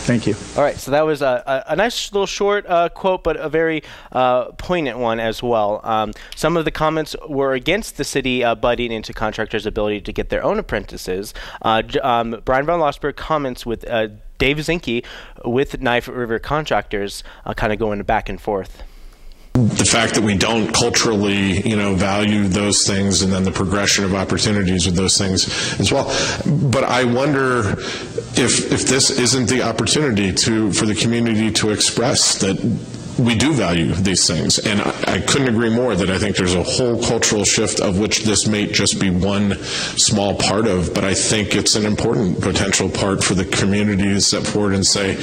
S13: Thank you.
S1: All right, so that was a, a, a nice little short uh, quote, but a very uh, poignant one as well. Um, some of the comments were against the city uh, budding into contractors' ability to get their own apprentices. Uh, um, Bryan von Lossberg comments with uh, Dave Zinke with Knife River Contractors, uh, kind of going back and forth
S14: the fact that we don't culturally, you know, value those things and then the progression of opportunities with those things as well. But I wonder if if this isn't the opportunity to for the community to express that we do value these things. And I, I, couldn't agree more that I think there's a whole cultural shift of which this may just be one small part of, but I think it's an important potential part for the community to step forward and say,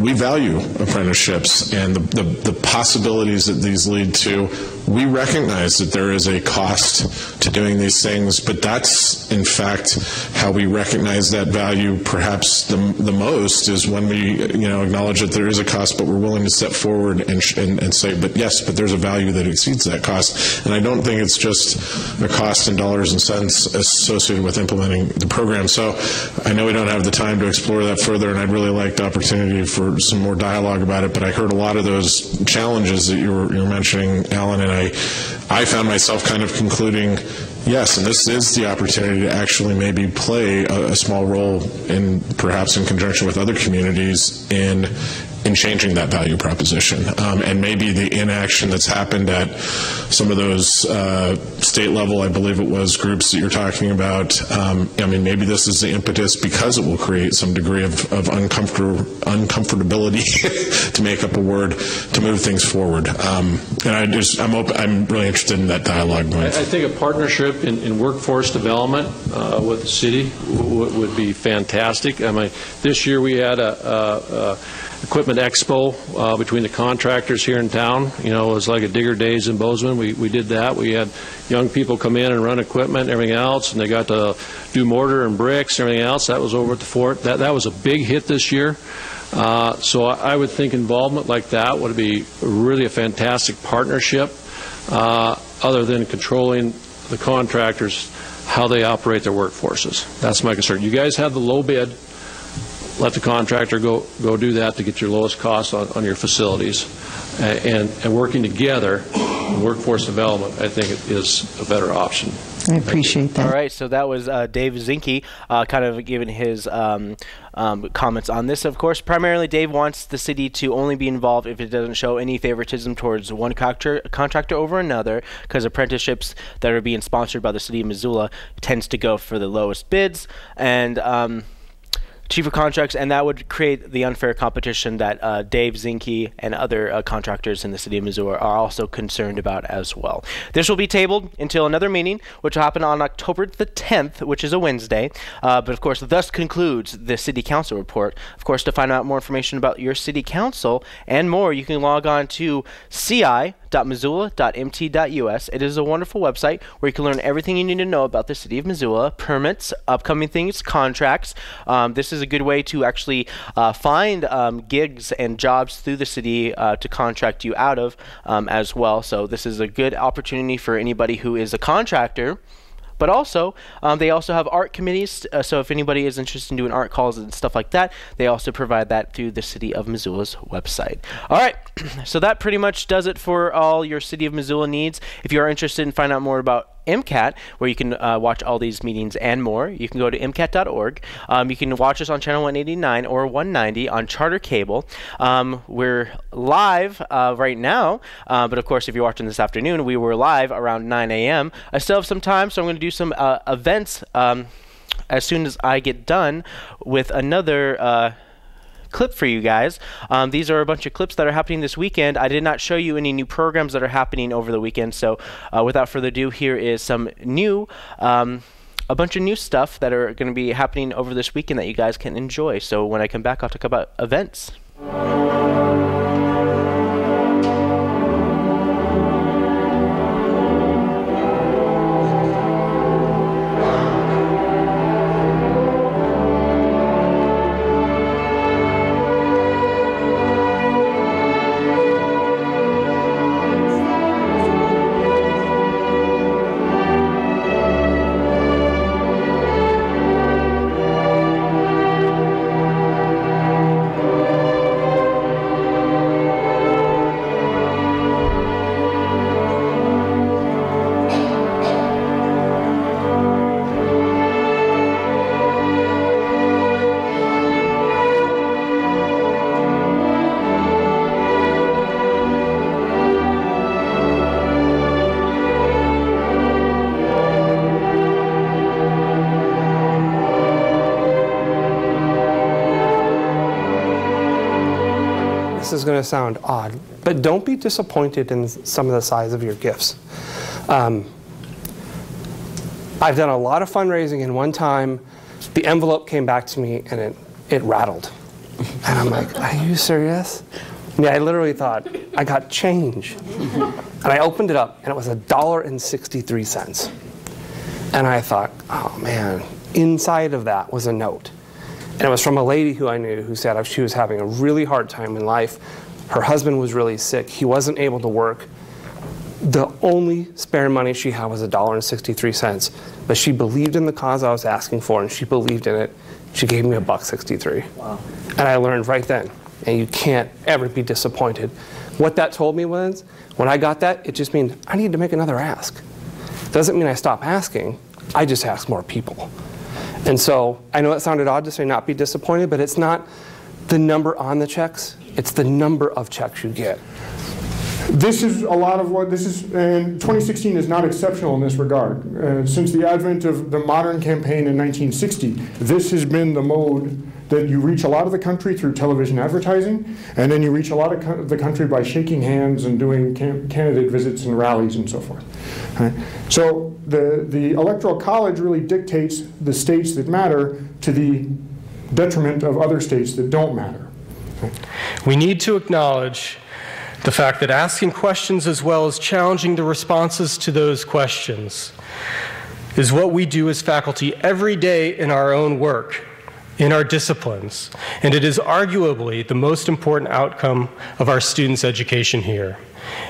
S14: we value apprenticeships and the, the, the, possibilities that these lead to. We recognize that there is a cost to doing these things, but that's in fact how we recognize that value perhaps the, the most is when we you know acknowledge that there is a cost, but we're willing to step forward and, and, and say, but yes, but there's a value that exceeds that cost. And I don't think it's just a cost in dollars and cents associated with implementing the program. So I know we don't have the time to explore that further, and I'd really like the opportunity for some more dialogue about it, but I heard a lot of those challenges that you were, you were mentioning, Alan, and I, I found myself kind of concluding, yes, and this is the opportunity to actually maybe play a, a small role in perhaps in conjunction with other communities in in changing that value proposition. Um, and maybe the inaction that's happened at some of those uh, state level, I believe it was, groups that you're talking about, um, I mean, maybe this is the impetus because it will create some degree of, of uncomfort- uncomfortability, to make up a word, to move things forward. Um, and I just, I'm, open, I'm really interested in that dialogue.
S12: I, I, think a partnership in, in workforce development uh, with the city would be fantastic. I mean, this year we had a, a, a equipment expo uh, between the contractors here in town. You know, it was like a digger days in Bozeman. We, we did that. We had young people come in and run equipment and everything else, and they got to do mortar and bricks and everything else. That was over at the fort. That, that was a big hit this year. Uh, so I would think involvement like that would be really a fantastic partnership, uh, other than controlling the contractors how they operate their workforces. That's my concern. You guys have the low bid let the contractor go, go do that to get your lowest cost on, on your facilities. And, and working together, workforce development, I think is a better option.
S10: I appreciate that.
S1: All right, so that was uh, Dave Zinke uh, kind of giving his um, um, comments on this. Of course, primarily Dave wants the city to only be involved if it doesn't show any favoritism towards one contractor, contractor over another, because apprenticeships that are being sponsored by the city of Missoula tends to go for the lowest bids. And um, cheaper contracts, and that would create the unfair competition that uh, Dave Zinke and other uh, contractors in the city of Missoula are also concerned about as well. This will be tabled until another meeting, which will happen on October the 10th, which is a Wednesday. Uh, but of course, thus concludes the city council report. Of course, to find out more information about your city council and more, you can log on to CI www.missoula.mt.us. It is a wonderful website where you can learn everything you need to know about the city of Missoula, permits, upcoming things, contracts. Um, this is a good way to actually uh, find um, gigs and jobs through the city uh, to contract you out of um, as well. So this is a good opportunity for anybody who is a contractor but also, um, they also have art committees. Uh, so if anybody is interested in doing art calls and stuff like that, they also provide that through the City of Missoula's website. All right, so that pretty much does it for all your City of Missoula needs. If you are interested in finding out more about MCAT, where you can uh, watch all these meetings and more. You can go to MCAT.org. Um, you can watch us on channel 189 or 190 on Charter Cable. Um, we're live uh, right now, uh, but of course, if you're watching this afternoon, we were live around 9 a.m. I still have some time, so I'm going to do some uh, events um, as soon as I get done with another uh, clip for you guys. Um, these are a bunch of clips that are happening this weekend. I did not show you any new programs that are happening over the weekend, so uh, without further ado, here is some new. Um, a bunch of new stuff that are going to be happening over this weekend that you guys can enjoy. So when I come back, I'll talk about events.
S15: To sound odd, but don't be disappointed in some of the size of your gifts. Um, I've done a lot of fundraising, and one time the envelope came back to me and it, it rattled. And I'm like, Are you serious? Yeah, I literally thought, I got change. And I opened it up, and it was a dollar and 63 cents. And I thought, oh man, inside of that was a note. And it was from a lady who I knew who said she was having a really hard time in life. Her husband was really sick. He wasn't able to work. The only spare money she had was a dollar and 63 cents. But she believed in the cause I was asking for, and she believed in it. She gave me a buck 63.
S16: Wow.
S15: And I learned right then, and you can't ever be disappointed. What that told me was, when I got that, it just means I need to make another ask. Doesn't mean I stop asking, I just ask more people. And so I know it sounded odd to say not be disappointed, but it's not the number on the checks, it's the number of checks you get.
S16: This is a lot of what this is, and 2016 is not exceptional in this regard. Uh, since the advent of the modern campaign in 1960, this has been the mode that you reach a lot of the country through television advertising, and then you reach a lot of co- the country by shaking hands and doing candidate visits and rallies and so forth. So the, the Electoral College really dictates the states that matter to the detriment of other states that don't matter.
S17: We need to acknowledge the fact that asking questions as well as challenging the responses to those questions is what we do as faculty every day in our own work, in our disciplines, and it is arguably the most important outcome of our students' education here.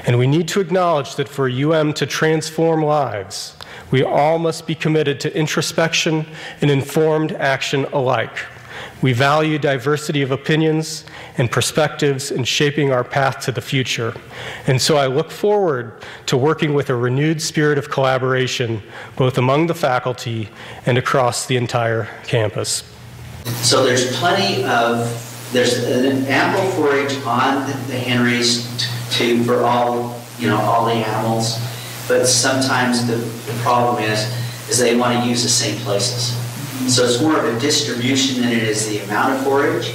S17: And we need to acknowledge that for UM to transform lives, we all must be committed to introspection and informed action alike. We value diversity of opinions and perspectives in shaping our path to the future. And so I look forward to working with a renewed spirit of collaboration, both among the faculty and across the entire campus.
S18: So there's plenty of, there's an ample forage on the Henrys to, for all, you know, all the animals. But sometimes the, the problem is, is they want to use the same places. So it's more of a distribution than it is the amount of forage.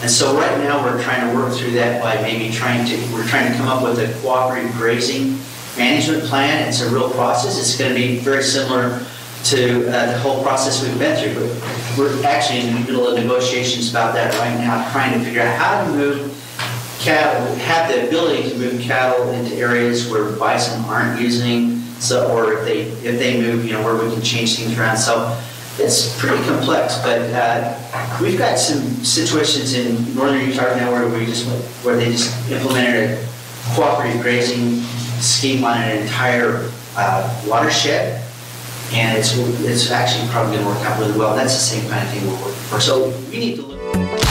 S18: And so right now, we're trying to work through that by maybe trying to, we're trying to come up with a cooperative grazing management plan. It's a real process. It's going to be very similar to uh, the whole process we've been through. But we're actually in the middle of negotiations about that right now, trying to figure out how to move cattle, have the ability to move cattle into areas where bison aren't using, so, or if they, if they move, you know, where we can change things around. So it's pretty complex, but uh, we've got some situations in northern Utah now where we just where they just implemented a cooperative grazing scheme on an entire uh, watershed, and it's it's actually probably going to work out really well. That's the same kind of thing we're working for. So we need to look.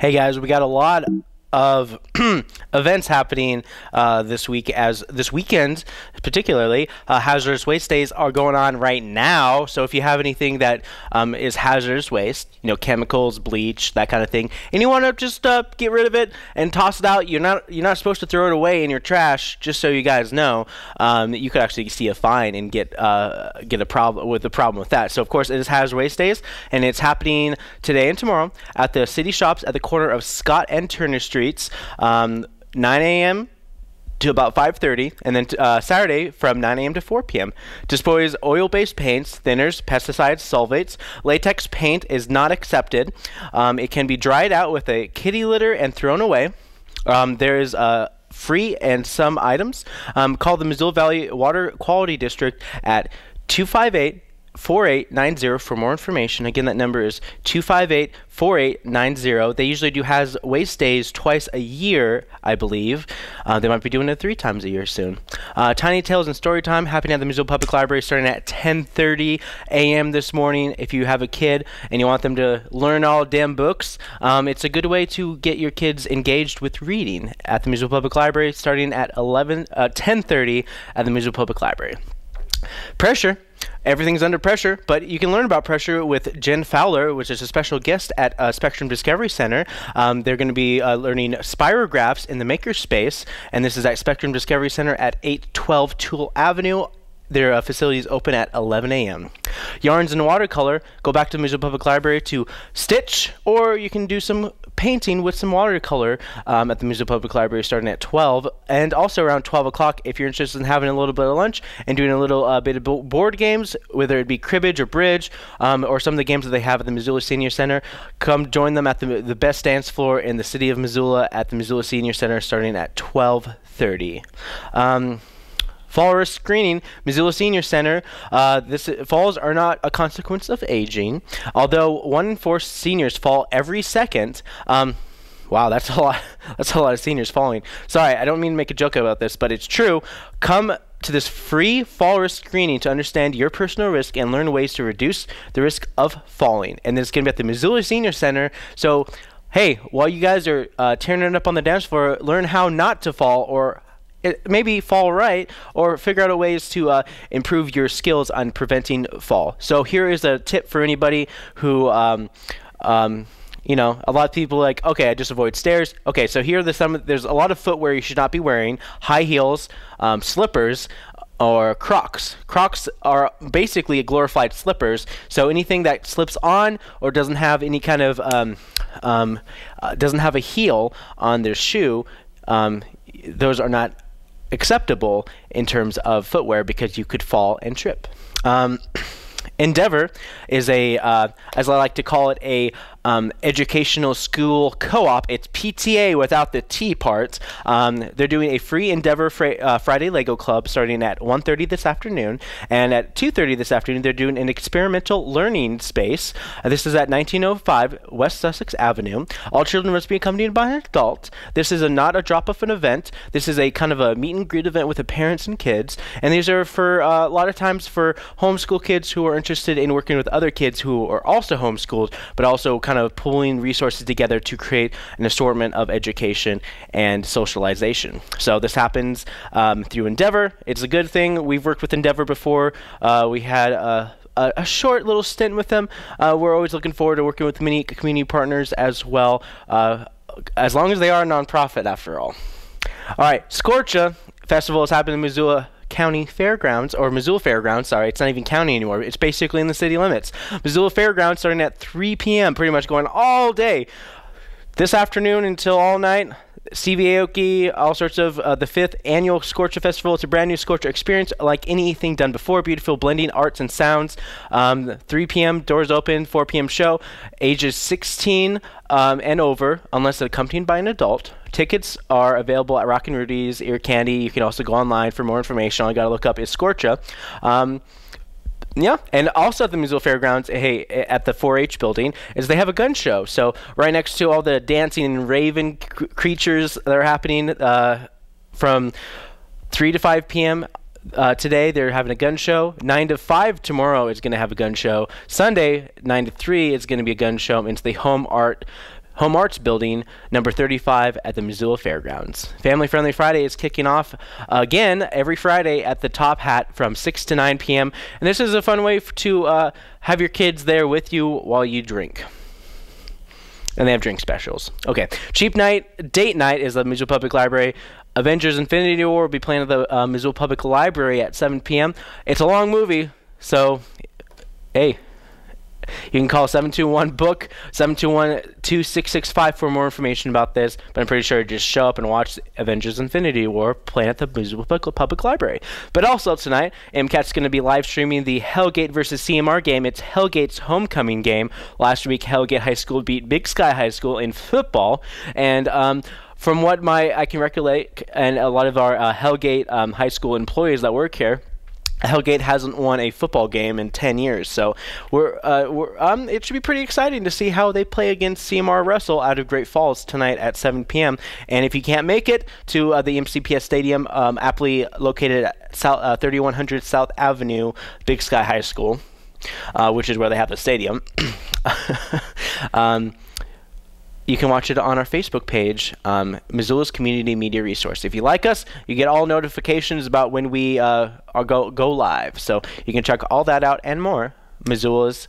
S1: Hey guys, we got a lot of events happening uh, this week as this weekend particularly uh, hazardous waste days are going on right now. So if you have anything that um, is hazardous waste you know chemicals bleach that kind of thing and you want to just uh, get rid of it and toss it out you're not you're not supposed to throw it away in your trash just so you guys know um, you could actually see a fine and get uh, get a problem with the problem with that. So of course it is hazardous waste days and it's happening today and tomorrow at the city shops at the corner of Scott and Turner Street streets, um, 9 a.m. to about 5:30, and then uh, Saturday from 9 a.m. to 4 p.m. Displays oil-based paints, thinners, pesticides, solvates. Latex paint is not accepted. Um, it can be dried out with a kitty litter and thrown away. Um, there is a free and some items. Um, call the Missoula Valley Water Quality District at 258 4890 for more information. Again, that number is 258 4890. They usually do has waste days twice a year, I believe. Uh, they might be doing it three times a year soon. Uh, Tiny Tales and Story Time happening at the Missoula Public Library starting at 10:30 a.m. this morning. If you have a kid and you want them to learn all damn books, um, it's a good way to get your kids engaged with reading at the Missoula Public Library starting at 11 uh, 10:30 at the Missoula Public Library. Pressure everything's under pressure, but you can learn about pressure with Jen Fowler, which is a special guest at uh, Spectrum Discovery Center. Um, they're going to be uh, learning spirographs in the makerspace, and this is at Spectrum Discovery Center at 812 Toole Avenue. Their uh, facilities open at 11 a.m. Yarns and watercolor, go back to the Missoula Public Library to stitch, or you can do some painting with some watercolor um, at the Missoula Public Library starting at 12. And also around 12 o'clock, if you're interested in having a little bit of lunch and doing a little uh, bit of board games, whether it be cribbage or bridge, um, or some of the games that they have at the Missoula Senior Center, come join them at the, the best dance floor in the city of Missoula at the Missoula Senior Center starting at 12.30. Um, Fall risk screening, Missoula Senior Center. Uh, this falls are not a consequence of aging, although one in four seniors fall every second. Um, wow, that's a lot. That's a lot of seniors falling. Sorry, I don't mean to make a joke about this, but it's true. Come to this free fall risk screening to understand your personal risk and learn ways to reduce the risk of falling. And this is going to be at the Missoula Senior Center. So hey, while you guys are uh, tearing it up on the dance floor, learn how not to fall or maybe fall right or figure out ways to uh, improve your skills on preventing fall. So here is a tip for anybody who, um, um, you know, a lot of people like, okay, I just avoid stairs. Okay, so here are the some. There's a lot of footwear you should not be wearing: high heels, um, slippers, or Crocs. Crocs are basically glorified slippers. So anything that slips on or doesn't have any kind of um, um, uh, doesn't have a heel on their shoe, um, those are not acceptable in terms of footwear because you could fall and trip. Um, Endeavor is a, uh, as I like to call it, a um, educational school co-op. It's PTA without the T part. Um, they're doing a free Endeavor uh, Friday Lego Club starting at 1.30 this afternoon. And at 2.30 this afternoon, they're doing an experimental learning space. Uh, this is at 1905 West Sussex Avenue. All children must be accompanied by an adult. This is a not a drop-off an event. This is a kind of a meet and greet event with the parents and kids. And these are for uh, a lot of times for homeschool kids who are interested in working with other kids who are also homeschooled, but also kind of pulling resources together to create an assortment of education and socialization. So this happens um, through Endeavor. It's a good thing. We've worked with Endeavor before. Uh, we had a, a, short little stint with them. Uh, we're always looking forward to working with many community partners as well, uh, as long as they are a nonprofit after all. All right, Scorcha Festival is happening in Missoula County Fairgrounds, or Missoula Fairgrounds, sorry, it's not even county anymore. It's basically in the city limits. Missoula Fairgrounds starting at 3 p.m., pretty much going all day. This afternoon until all night, Steve Aoki, all sorts of uh, the fifth annual Scorcha Festival. It's a brand new Scorcha experience, like anything done before. Beautiful blending arts and sounds. Um, 3 p.m. doors open, 4 p.m. show. Ages 16 um, and over, unless accompanied by an adult. Tickets are available at Rockin' Rudy's, Ear Candy. You can also go online for more information. All you got to look up is Scorcha. Um, yeah, and also at the Missoula Fairgrounds, hey, at the 4-H building, is they have a gun show. So right next to all the dancing and raven c- creatures that are happening uh, from 3 to 5 p.m. Uh, today they're having a gun show. 9 to 5 tomorrow is going to have a gun show. Sunday, 9 to 3 is going to be a gun show. It's the Home Art Home Arts Building, number 35 at the Missoula Fairgrounds. Family Friendly Friday is kicking off again every Friday at the Top Hat from 6 to 9 p.m. And this is a fun way to uh, have your kids there with you while you drink. And they have drink specials. Okay. Cheap night, date night is the Missoula Public Library. Avengers Infinity War will be playing at the uh, Missoula Public Library at 7 p.m. It's a long movie, so hey, you can call 721 book 721-2665 for more information about this. But I'm pretty sure just show up and watch Avengers Infinity War playing at the Public, Public Library. But also tonight, MCAT's going to be live streaming the Hellgate versus CMR game. It's Hellgate's homecoming game. Last week, Hellgate High School beat Big Sky High School in football, and um, from what my I can recollect, and a lot of our uh, Hellgate um, High School employees that work here. Hellgate hasn't won a football game in 10 years, so we're, uh, we're um, it should be pretty exciting to see how they play against CMR Russell out of Great Falls tonight at 7 p.m. And if you can't make it to uh, the MCPS Stadium, um, aptly located at South, uh, 3100 South Avenue, Big Sky High School, uh, which is where they have the stadium. um, you can watch it on our Facebook page, um, Missoula's Community Media Resource. If you like us, you get all notifications about when we uh, are go go live. So you can check all that out and more. Missoula's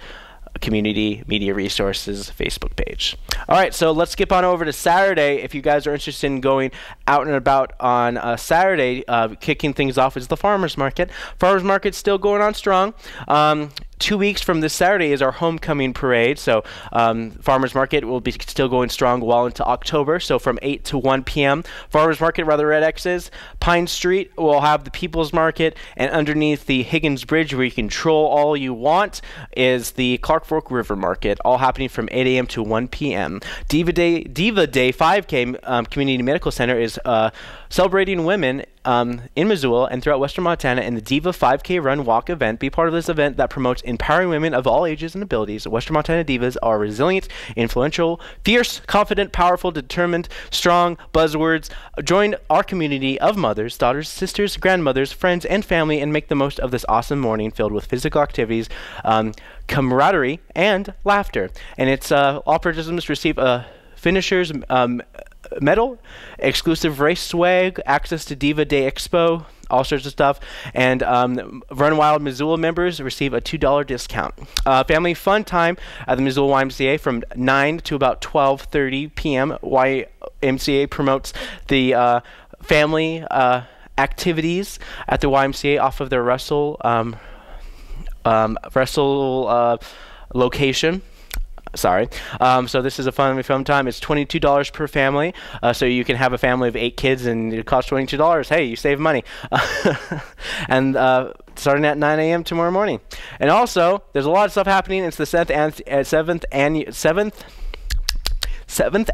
S1: Community Media Resources Facebook page. All right, so let's skip on over to Saturday. If you guys are interested in going out and about on uh, Saturday, uh, kicking things off is the farmers market. Farmers market's still going on strong. Um, two weeks from this Saturday is our homecoming parade. So um, Farmers Market will be still going strong well into October. So from 8 to 1 p.m. Farmers Market, rather Red X's. Pine Street will have the People's Market, and underneath the Higgins Bridge, where you can troll all you want, is the Clark Fork River Market, all happening from 8 a.m. to 1 p.m. Diva Day, Diva Day 5K um, Community Medical Center is uh, celebrating women um, in Missoula and throughout Western Montana in the Diva 5K Run Walk event. Be part of this event that promotes empowering women of all ages and abilities. Western Montana Divas are resilient, influential, fierce, confident, powerful, determined, strong buzzwords. Join our community of mothers, daughters, sisters, grandmothers, friends, and family and make the most of this awesome morning filled with physical activities. Um, camaraderie and laughter and it's uh, all participants receive a finishers um, medal, exclusive race swag, access to Diva Day Expo, all sorts of stuff. And um, Run Wild Missoula members receive a $2 discount. Uh, family fun time at the Missoula YMCA from 9 to about 12.30 p.m. YMCA promotes the uh, family uh, activities at the YMCA off of their Russell, um, um, Russell uh, location sorry. Um, so this is a family film time. It's twenty-two dollars per family, uh, so you can have a family of eight kids, and it costs twenty-two dollars. Hey, you save money. and uh, starting at 9 a.m. tomorrow morning. And also, there's a lot of stuff happening. It's the seventh and uh, seventh annual seventh. Seventh,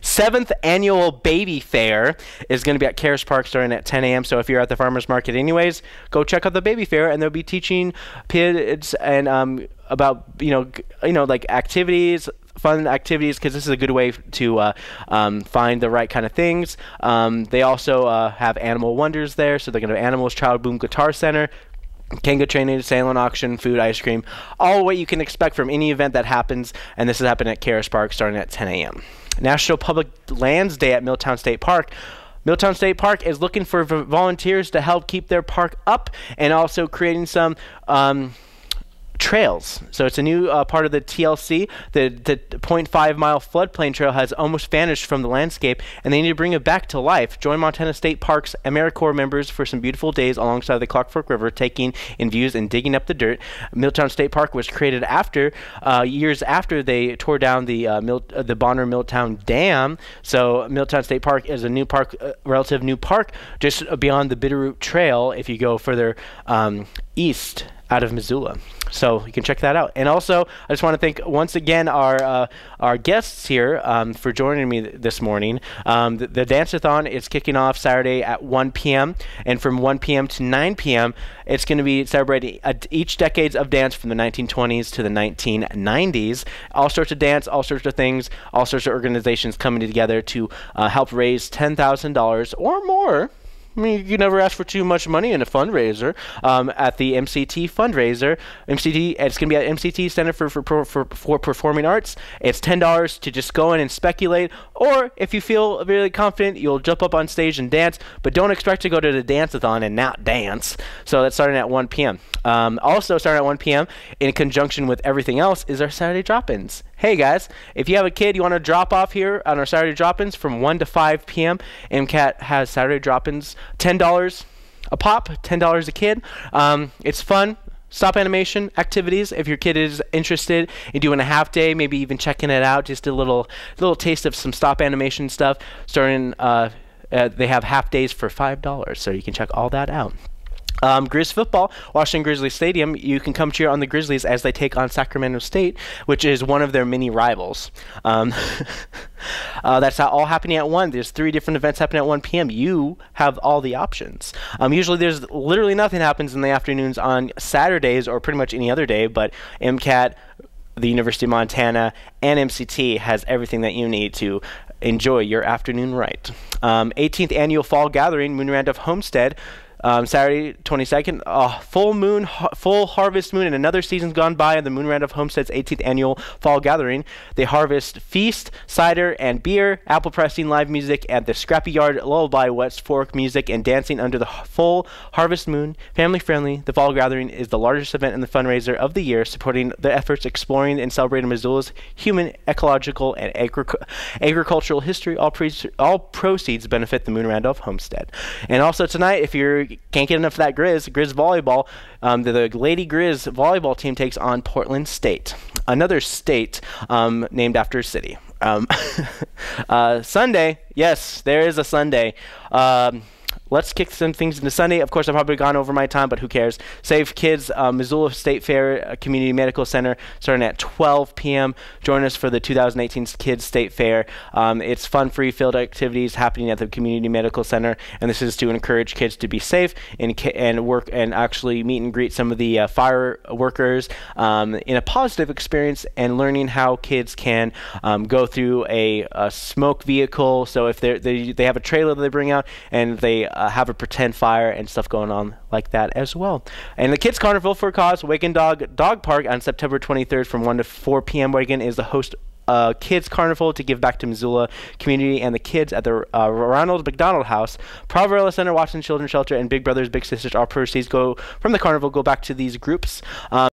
S1: seventh annual baby fair is going to be at Caras Park starting at 10 a.m. So if you're at the farmers market, anyways, go check out the baby fair, and they'll be teaching kids and um, about you know you know like activities fun activities because this is a good way to uh, um, find the right kind of things um, they also uh, have animal wonders there so they're going to have animals child boom guitar center Kanga training, sailing auction, food, ice cream, all what you can expect from any event that happens, and this is happening at Caras Park starting at 10 a.m. National Public Lands Day at Milltown State Park. Milltown State Park is looking for volunteers to help keep their park up and also creating some um, trails. So it's a new uh, part of the TLC. The, the 0.5 mile floodplain trail has almost vanished from the landscape, and they need to bring it back to life. Join Montana State Parks AmeriCorps members for some beautiful days alongside the Clark Fork River, taking in views and digging up the dirt. Milltown State Park was created after uh, years after they tore down the uh, Mil- uh, the Bonner Milltown Dam. So Milltown State Park is a new park, uh, relative new park, just beyond the Bitterroot Trail. If you go further um, east out of Missoula. So you can check that out. And also, I just want to thank once again our uh, our guests here um, for joining me th- this morning. Um, the, the Danceathon is kicking off Saturday at 1 p.m. and from 1 p.m. to 9 p.m. it's going to be celebrating uh, each decades of dance from the 1920s to the 1990s. All sorts of dance, all sorts of things, all sorts of organizations coming together to uh, help raise $10,000 or more I mean, you never ask for too much money in a fundraiser um, at the MCT fundraiser. MCT, it's going to be at MCT Center for, for, for, for Performing Arts. It's $10 to just go in and speculate, or if you feel really confident, you'll jump up on stage and dance, but don't expect to go to the dance-a-thon and not dance. So that's starting at 1 p.m. Um, also, starting at 1 p.m., in conjunction with everything else, is our Saturday drop ins. Hey guys, if you have a kid you want to drop off here on our Saturday drop ins from 1 to 5 p.m., MCAT has Saturday drop ins $10 a pop, $10 a kid. Um, it's fun. Stop animation activities. If your kid is interested in doing a half day, maybe even checking it out, just a little little taste of some stop animation stuff. Starting, uh, uh, they have half days for five dollars, so you can check all that out. Um, Grizz football, Washington Grizzlies Stadium. You can come cheer on the Grizzlies as they take on Sacramento State, which is one of their many rivals. Um, uh, that's all happening at one. There's three different events happening at 1 p.m. You have all the options. Um, usually, there's literally nothing happens in the afternoons on Saturdays or pretty much any other day, but MCAT, the University of Montana, and MCT has everything that you need to enjoy your afternoon right. Um, 18th annual fall gathering, Moon Randolph Homestead. Um, Saturday, 22nd, uh, full moon, ha- full harvest moon, and another season's gone by on the Moon Randolph Homestead's 18th annual fall gathering. They harvest feast, cider, and beer, apple pressing, live music, and the Scrappy Yard Lullaby West Fork music and dancing under the full harvest moon. Family friendly, the fall gathering is the largest event and the fundraiser of the year, supporting the efforts exploring and celebrating Missoula's human, ecological, and agric- agricultural history. All, pre- all proceeds benefit the Moon Randolph Homestead. And also tonight, if you're can't get enough of that Grizz, Grizz volleyball. Um, the, the, Lady Grizz volleyball team takes on Portland State, another state um, named after a city. Um, uh, Sunday, yes, there is a Sunday. Let's kick some things into Sunday. Of course, I've probably gone over my time, but who cares? Safe Kids, uh, Missoula State Fair uh, Community Medical Center, starting at 12 p.m. Join us for the 2018 Kids State Fair. Um, it's fun, free field activities happening at the Community Medical Center, and this is to encourage kids to be safe and and work and actually meet and greet some of the uh, fire workers um, in a positive experience and learning how kids can um, go through a, a, smoke vehicle. So if they they have a trailer that they bring out and they uh, have a pretend fire and stuff going on like that as well. And the Kids Carnival for Cause, Wagon Dog Dog Park on September 23rd from 1 to 4 p.m. Wagon is the host uh, kids carnival to give back to Missoula community and the kids at the uh, Ronald McDonald House, Providella Center, Watson Children's Shelter, and Big Brothers Big Sisters. All proceeds go from the carnival go back to these groups. Um,